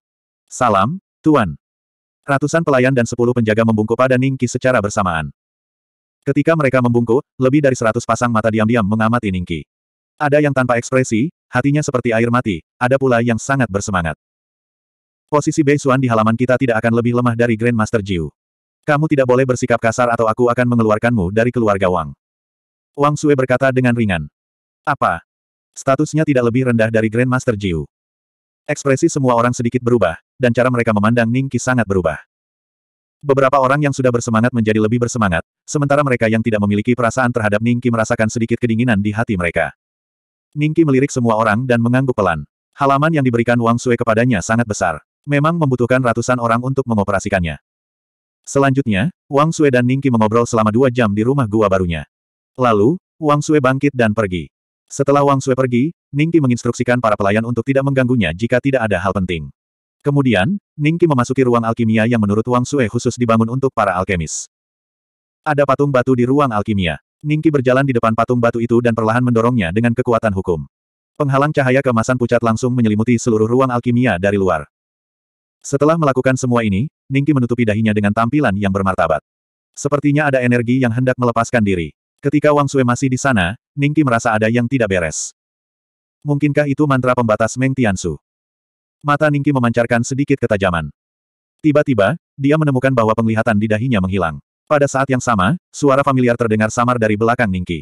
Salam, Tuan. Ratusan pelayan dan sepuluh penjaga membungkuk pada Ningki secara bersamaan. Ketika mereka membungkuk, lebih dari seratus pasang mata diam-diam mengamati Ningki. Ada yang tanpa ekspresi, hatinya seperti air mati, ada pula yang sangat bersemangat. Posisi Bei Xuan di halaman kita tidak akan lebih lemah dari Grandmaster Jiu. Kamu tidak boleh bersikap kasar atau aku akan mengeluarkanmu dari keluarga Wang. Wang Sue berkata dengan ringan. Apa? Statusnya tidak lebih rendah dari Grandmaster Jiu. Ekspresi semua orang sedikit berubah, dan cara mereka memandang Ningki sangat berubah. Beberapa orang yang sudah bersemangat menjadi lebih bersemangat, sementara mereka yang tidak memiliki perasaan terhadap Ningki merasakan sedikit kedinginan di hati mereka. Ningki melirik semua orang dan mengangguk pelan. Halaman yang diberikan Wang Sui kepadanya sangat besar. Memang membutuhkan ratusan orang untuk mengoperasikannya. Selanjutnya, Wang Sui dan Ningki mengobrol selama dua jam di rumah gua barunya. Lalu, Wang Sui bangkit dan pergi. Setelah Wang Sui pergi, Ningki menginstruksikan para pelayan untuk tidak mengganggunya jika tidak ada hal penting. Kemudian, Ningki memasuki ruang alkimia yang menurut Wang Sue khusus dibangun untuk para alkemis. Ada patung batu di ruang alkimia. Ningki berjalan di depan patung batu itu dan perlahan mendorongnya dengan kekuatan hukum. Penghalang cahaya kemasan pucat langsung menyelimuti seluruh ruang alkimia dari luar. Setelah melakukan semua ini, Ningki menutupi dahinya dengan tampilan yang bermartabat. Sepertinya ada energi yang hendak melepaskan diri. Ketika Wang Sue masih di sana, Ningki merasa ada yang tidak beres. Mungkinkah itu mantra pembatas Meng Tiansu? Mata Ningki memancarkan sedikit ketajaman. Tiba-tiba, dia menemukan bahwa penglihatan di dahinya menghilang. Pada saat yang sama, suara familiar terdengar samar dari belakang Ningki.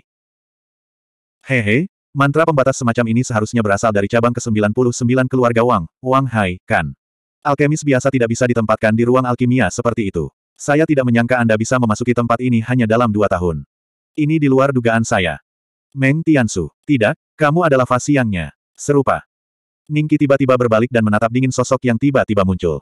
Hehe, mantra pembatas semacam ini seharusnya berasal dari cabang ke-99 keluarga Wang, Wang Hai, kan? Alkemis biasa tidak bisa ditempatkan di ruang alkimia seperti itu. Saya tidak menyangka Anda bisa memasuki tempat ini hanya dalam dua tahun. Ini di luar dugaan saya. Meng Tiansu. Tidak, kamu adalah Fasiangnya. Serupa. Ningki tiba-tiba berbalik dan menatap dingin sosok yang tiba-tiba muncul.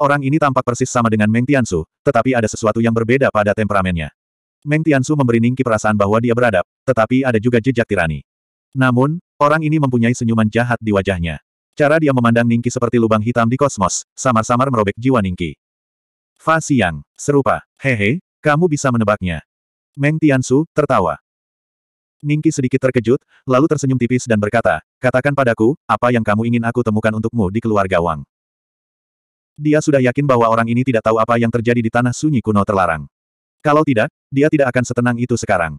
Orang ini tampak persis sama dengan Meng Tiansu, tetapi ada sesuatu yang berbeda pada temperamennya. Meng Tiansu memberi Ningki perasaan bahwa dia beradab, tetapi ada juga jejak tirani. Namun, orang ini mempunyai senyuman jahat di wajahnya. Cara dia memandang Ningki seperti lubang hitam di kosmos, samar-samar merobek jiwa Ningki. Fa Xiang, serupa, hehe, kamu bisa menebaknya. Meng Tiansu, tertawa. Ningki sedikit terkejut, lalu tersenyum tipis dan berkata, katakan padaku, apa yang kamu ingin aku temukan untukmu di keluarga Wang. Dia sudah yakin bahwa orang ini tidak tahu apa yang terjadi di tanah sunyi kuno terlarang. Kalau tidak, dia tidak akan setenang itu sekarang.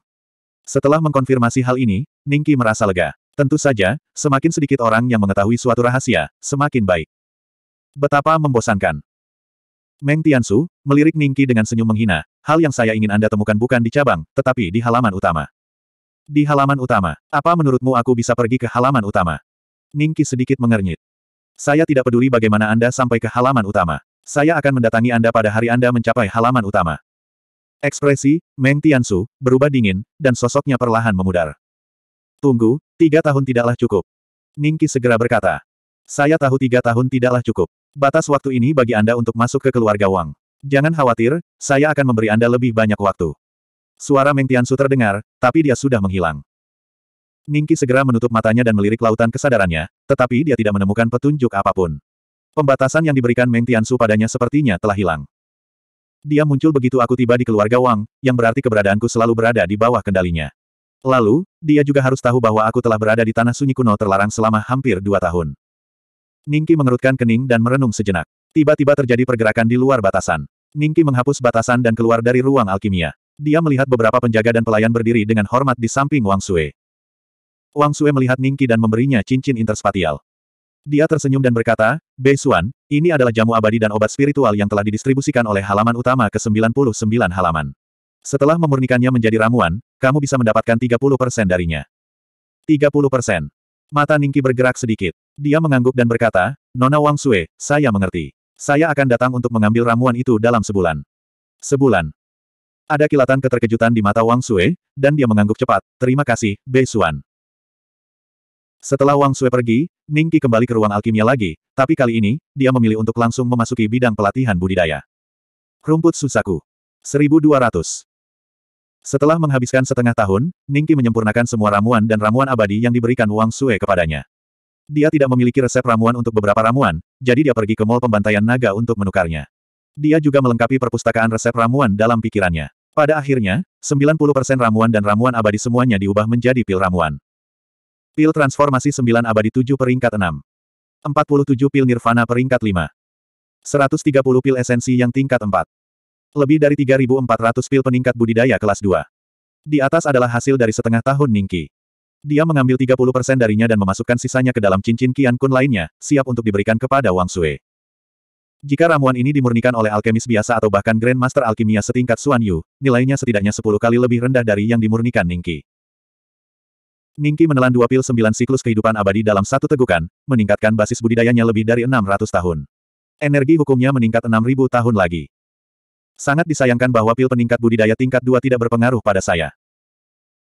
Setelah mengkonfirmasi hal ini, Ningki merasa lega. Tentu saja, semakin sedikit orang yang mengetahui suatu rahasia, semakin baik. Betapa membosankan. Meng Tiansu, melirik Ningki dengan senyum menghina, hal yang saya ingin Anda temukan bukan di cabang, tetapi di halaman utama. Di halaman utama. Apa menurutmu aku bisa pergi ke halaman utama? Ningki sedikit mengernyit. Saya tidak peduli bagaimana Anda sampai ke halaman utama. Saya akan mendatangi Anda pada hari Anda mencapai halaman utama. Ekspresi, Meng Tiansu, berubah dingin, dan sosoknya perlahan memudar. Tunggu, tiga tahun tidaklah cukup. Ningki segera berkata. Saya tahu tiga tahun tidaklah cukup. Batas waktu ini bagi Anda untuk masuk ke keluarga Wang. Jangan khawatir, saya akan memberi Anda lebih banyak waktu. Suara Meng Tiansu terdengar, tapi dia sudah menghilang. Ningki segera menutup matanya dan melirik lautan kesadarannya, tetapi dia tidak menemukan petunjuk apa pun. Pembatasan yang diberikan Meng Tiansu padanya sepertinya telah hilang. Dia muncul begitu aku tiba di keluarga Wang, yang berarti keberadaanku selalu berada di bawah kendalinya. Lalu, dia juga harus tahu bahwa aku telah berada di tanah sunyi kuno terlarang selama hampir dua tahun. Ningki mengerutkan kening dan merenung sejenak. Tiba-tiba terjadi pergerakan di luar batasan. Ningki menghapus batasan dan keluar dari ruang alkimia. Dia melihat beberapa penjaga dan pelayan berdiri dengan hormat di samping Wang Sui. Wang Sui melihat Ningki dan memberinya cincin interspatial. Dia tersenyum dan berkata, Bei Xuan, ini adalah jamu abadi dan obat spiritual yang telah didistribusikan oleh halaman utama ke-99 halaman. Setelah memurnikannya menjadi ramuan, kamu bisa mendapatkan 30% darinya. 30%. Mata Ningki bergerak sedikit. Dia mengangguk dan berkata, Nona Wang Sui, saya mengerti. Saya akan datang untuk mengambil ramuan itu dalam sebulan. Sebulan. Ada kilatan keterkejutan di mata Wang Sui, dan dia mengangguk cepat. Terima kasih, Bei Xuan. Setelah Wang Sui pergi, Ningki kembali ke ruang alkimia lagi, tapi kali ini, dia memilih untuk langsung memasuki bidang pelatihan budidaya. Rumput Susaku. 1200. Setelah menghabiskan setengah tahun, Ningki menyempurnakan semua ramuan dan ramuan abadi yang diberikan Wang Sue kepadanya. Dia tidak memiliki resep ramuan untuk beberapa ramuan, jadi dia pergi ke mall pembantaian naga untuk menukarnya. Dia juga melengkapi perpustakaan resep ramuan dalam pikirannya. Pada akhirnya, 90% ramuan dan ramuan abadi semuanya diubah menjadi pil ramuan. Pil transformasi 9 abadi 7 peringkat 6. 47 pil nirvana peringkat 5. 130 pil esensi yang tingkat 4. Lebih dari 3.400 pil peningkat budidaya kelas 2. Di atas adalah hasil dari setengah tahun Ningki. Dia mengambil 30% darinya dan memasukkan sisanya ke dalam cincin Kian Kun lainnya, siap untuk diberikan kepada Wang Sui. Jika ramuan ini dimurnikan oleh alkemis biasa atau bahkan Grandmaster Alkimia setingkat Suan Yu, nilainya setidaknya 10 kali lebih rendah dari yang dimurnikan Ningki. Ningki menelan dua pil sembilan siklus kehidupan abadi dalam satu tegukan, meningkatkan basis budidayanya lebih dari 600 tahun. Energi hukumnya meningkat 6.000 tahun lagi. Sangat disayangkan bahwa pil peningkat budidaya tingkat 2 tidak berpengaruh pada saya.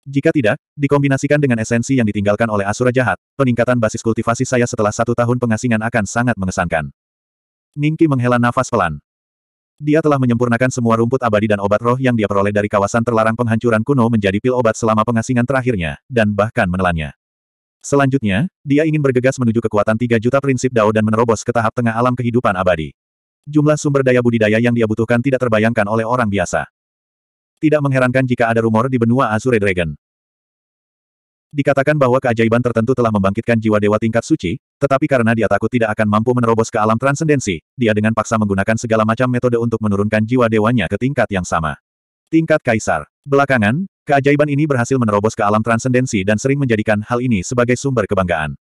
Jika tidak, dikombinasikan dengan esensi yang ditinggalkan oleh Asura Jahat, peningkatan basis kultivasi saya setelah satu tahun pengasingan akan sangat mengesankan. Ningki menghela nafas pelan. Dia telah menyempurnakan semua rumput abadi dan obat roh yang dia peroleh dari kawasan terlarang penghancuran kuno menjadi pil obat selama pengasingan terakhirnya, dan bahkan menelannya. Selanjutnya, dia ingin bergegas menuju kekuatan 3 juta prinsip Dao dan menerobos ke tahap tengah alam kehidupan abadi. Jumlah sumber daya budidaya yang dia butuhkan tidak terbayangkan oleh orang biasa. Tidak mengherankan jika ada rumor di benua Azure Dragon. Dikatakan bahwa keajaiban tertentu telah membangkitkan jiwa dewa tingkat suci, tetapi karena dia takut tidak akan mampu menerobos ke alam transendensi, dia dengan paksa menggunakan segala macam metode untuk menurunkan jiwa dewanya ke tingkat yang sama. Tingkat Kaisar. Belakangan, keajaiban ini berhasil menerobos ke alam transendensi dan sering menjadikan hal ini sebagai sumber kebanggaan.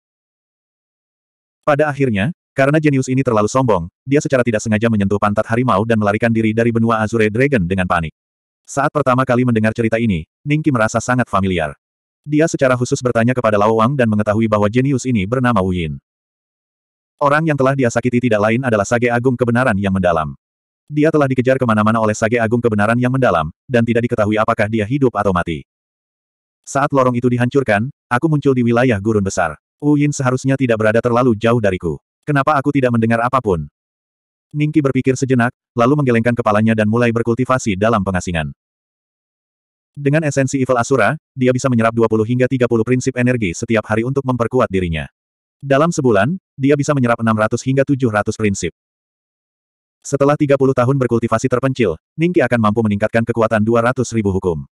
Pada akhirnya, karena jenius ini terlalu sombong, dia secara tidak sengaja menyentuh pantat harimau dan melarikan diri dari benua Azure Dragon dengan panik. Saat pertama kali mendengar cerita ini, Ningki merasa sangat familiar. Dia secara khusus bertanya kepada Lao Wang dan mengetahui bahwa jenius ini bernama Wu Yin. Orang yang telah dia sakiti tidak lain adalah Sage Agung Kebenaran yang mendalam. Dia telah dikejar ke mana-mana oleh Sage Agung Kebenaran yang mendalam, dan tidak diketahui apakah dia hidup atau mati. Saat lorong itu dihancurkan, aku muncul di wilayah gurun besar. Wu Yin seharusnya tidak berada terlalu jauh dariku. Kenapa aku tidak mendengar apa pun? Ningki berpikir sejenak, lalu menggelengkan kepalanya dan mulai berkultivasi dalam pengasingan. Dengan esensi Evil Asura, dia bisa menyerap 20 hingga 30 prinsip energi setiap hari untuk memperkuat dirinya. Dalam sebulan, dia bisa menyerap 600 hingga 700 prinsip. Setelah 30 tahun berkultivasi terpencil, Ningki akan mampu meningkatkan kekuatan 200 ribu hukum.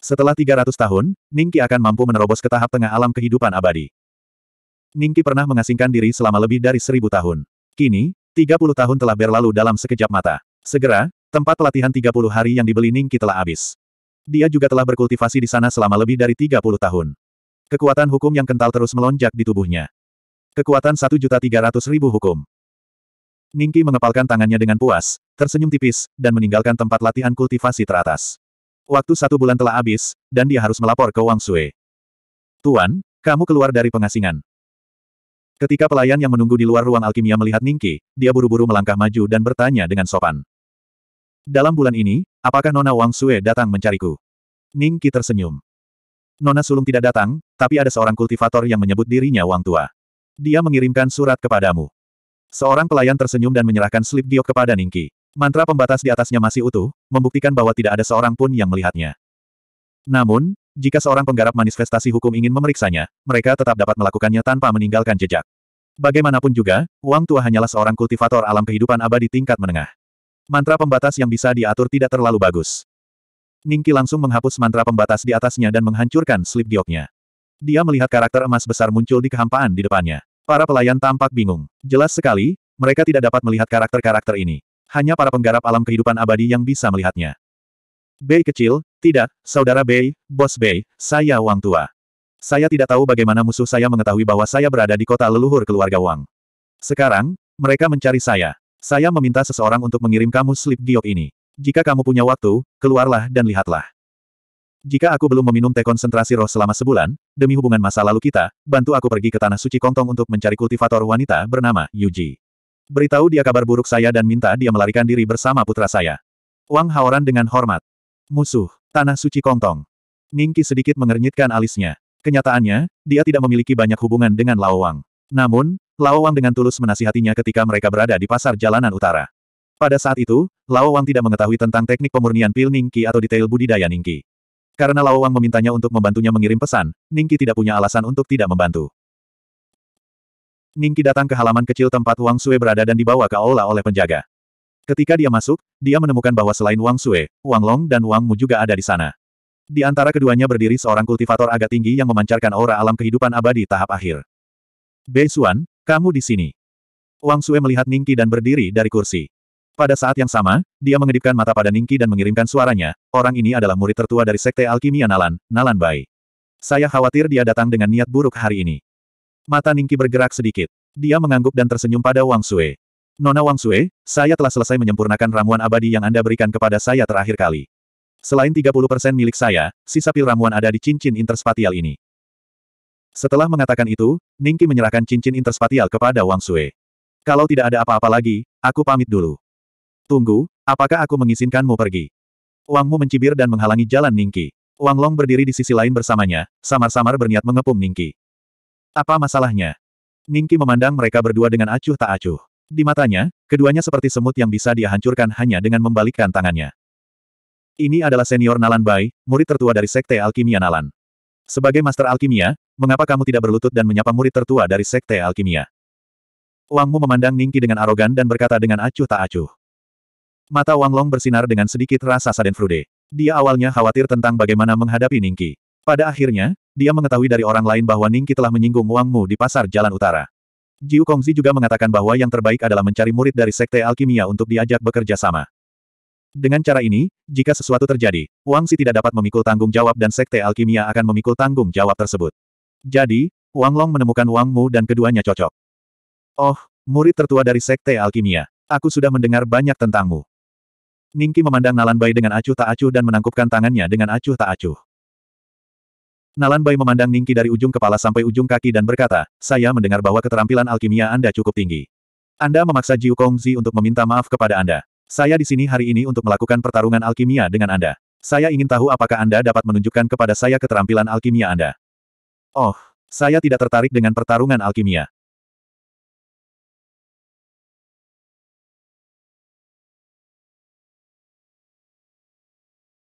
Setelah 300 tahun, Ningki akan mampu menerobos ke tahap tengah alam kehidupan abadi. Ningki pernah mengasingkan diri selama lebih dari seribu tahun. Kini, 30 tahun telah berlalu dalam sekejap mata. Segera, tempat pelatihan 30 hari yang dibeli Ningki telah habis. Dia juga telah berkultivasi di sana selama lebih dari 30 tahun. Kekuatan hukum yang kental terus melonjak di tubuhnya. Kekuatan 1.300.000 hukum. Ningki mengepalkan tangannya dengan puas, tersenyum tipis, dan meninggalkan tempat latihan kultivasi teratas. Waktu satu bulan telah habis, dan dia harus melapor ke Wang Sui. Tuan, kamu keluar dari pengasingan. Ketika pelayan yang menunggu di luar ruang alkimia melihat Ningki, dia buru-buru melangkah maju dan bertanya dengan sopan. Dalam bulan ini, apakah Nona Wang Sue datang mencariku? Ningki tersenyum. Nona Sulung tidak datang, tapi ada seorang kultivator yang menyebut dirinya Wang Tua. Dia mengirimkan surat kepadamu. Seorang pelayan tersenyum dan menyerahkan slip giok kepada Ningki. Mantra pembatas di atasnya masih utuh, membuktikan bahwa tidak ada seorang pun yang melihatnya. Namun, jika seorang penggarap manifestasi hukum ingin memeriksanya, mereka tetap dapat melakukannya tanpa meninggalkan jejak. Bagaimanapun juga, Wang Tua hanyalah seorang kultivator alam kehidupan abadi tingkat menengah. Mantra pembatas yang bisa diatur tidak terlalu bagus. Ningki langsung menghapus mantra pembatas di atasnya dan menghancurkan slip gioknya. Dia melihat karakter emas besar muncul di kehampaan di depannya. Para pelayan tampak bingung. Jelas sekali, mereka tidak dapat melihat karakter-karakter ini. Hanya para penggarap alam kehidupan abadi yang bisa melihatnya. Bei kecil, tidak, saudara Bei, bos Bei, saya Wang tua. Saya tidak tahu bagaimana musuh saya mengetahui bahwa saya berada di kota leluhur keluarga Wang. Sekarang, mereka mencari saya. Saya meminta seseorang untuk mengirim kamu slip giok ini. Jika kamu punya waktu, keluarlah dan lihatlah. Jika aku belum meminum teh konsentrasi roh selama sebulan, demi hubungan masa lalu kita, bantu aku pergi ke Tanah Suci Kontong untuk mencari kultivator wanita bernama Yuji. Beritahu dia kabar buruk saya dan minta dia melarikan diri bersama putra saya. Wang Haoran dengan hormat. Musuh, Tanah Suci Kontong. Ningki sedikit mengernyitkan alisnya. Kenyataannya, dia tidak memiliki banyak hubungan dengan Lao Wang. Namun, Lao Wang dengan tulus menasihatinya ketika mereka berada di pasar jalanan utara. Pada saat itu, Lao Wang tidak mengetahui tentang teknik pemurnian pil Ningki atau detail budidaya Ningki. Karena Lao Wang memintanya untuk membantunya mengirim pesan, Ningki tidak punya alasan untuk tidak membantu. Ningki datang ke halaman kecil tempat Wang Sue berada dan dibawa ke aula oleh penjaga. Ketika dia masuk, dia menemukan bahwa selain Wang Sue, Wang Long dan Wang Mu juga ada di sana. Di antara keduanya berdiri seorang kultivator agak tinggi yang memancarkan aura alam kehidupan abadi tahap akhir. Bei Xuan, kamu di sini. Wang Sue melihat Ningki dan berdiri dari kursi. Pada saat yang sama, dia mengedipkan mata pada Ningki dan mengirimkan suaranya, orang ini adalah murid tertua dari Sekte Alkimia Nalan, Nalan Bai. Saya khawatir dia datang dengan niat buruk hari ini. Mata Ningki bergerak sedikit. Dia mengangguk dan tersenyum pada Wang Sue. Nona Wang Sue, saya telah selesai menyempurnakan ramuan abadi yang Anda berikan kepada saya terakhir kali. Selain 30% milik saya, sisa pil ramuan ada di cincin interspatial ini. Setelah mengatakan itu, Ningki menyerahkan cincin interspatial kepada Wang Sue. Kalau tidak ada apa-apa lagi, aku pamit dulu. Tunggu, apakah aku mengizinkanmu pergi? Wang Mu mencibir dan menghalangi jalan Ningki. Wang Long berdiri di sisi lain bersamanya, samar-samar berniat mengepung Ningki. Apa masalahnya? Ningki memandang mereka berdua dengan acuh tak acuh. Di matanya, keduanya seperti semut yang bisa dia hancurkan hanya dengan membalikkan tangannya. Ini adalah senior Nalan Bai, murid tertua dari Sekte Alkimia Nalan. Sebagai Master Alkimia, mengapa kamu tidak berlutut dan menyapa murid tertua dari Sekte Alkimia? Wang Mu memandang Ningki dengan arogan dan berkata dengan acuh tak acuh. Mata Wang Long bersinar dengan sedikit rasa sadenfrude. Dia awalnya khawatir tentang bagaimana menghadapi Ningki. Pada akhirnya, dia mengetahui dari orang lain bahwa Ningki telah menyinggung Wang Mu di pasar jalan utara. Jiu Kongzi juga mengatakan bahwa yang terbaik adalah mencari murid dari Sekte Alkimia untuk diajak bekerja sama. Dengan cara ini, jika sesuatu terjadi, Wang Si tidak dapat memikul tanggung jawab dan Sekte Alkimia akan memikul tanggung jawab tersebut. Jadi, Wang Long menemukan Wang Mu dan keduanya cocok. Oh, murid tertua dari Sekte Alkimia. Aku sudah mendengar banyak tentangmu. Ningki memandang Nalan Bai dengan acuh tak acuh dan menangkupkan tangannya dengan acuh tak acuh. Nalan Bai memandang Ningki dari ujung kepala sampai ujung kaki dan berkata, saya mendengar bahwa keterampilan alkimia Anda cukup tinggi. Anda memaksa Jiu Kongzi untuk meminta maaf kepada Anda. Saya di sini hari ini untuk melakukan pertarungan alkimia dengan Anda. Saya ingin tahu apakah Anda dapat menunjukkan kepada saya keterampilan alkimia Anda. Oh, saya tidak tertarik dengan pertarungan alkimia.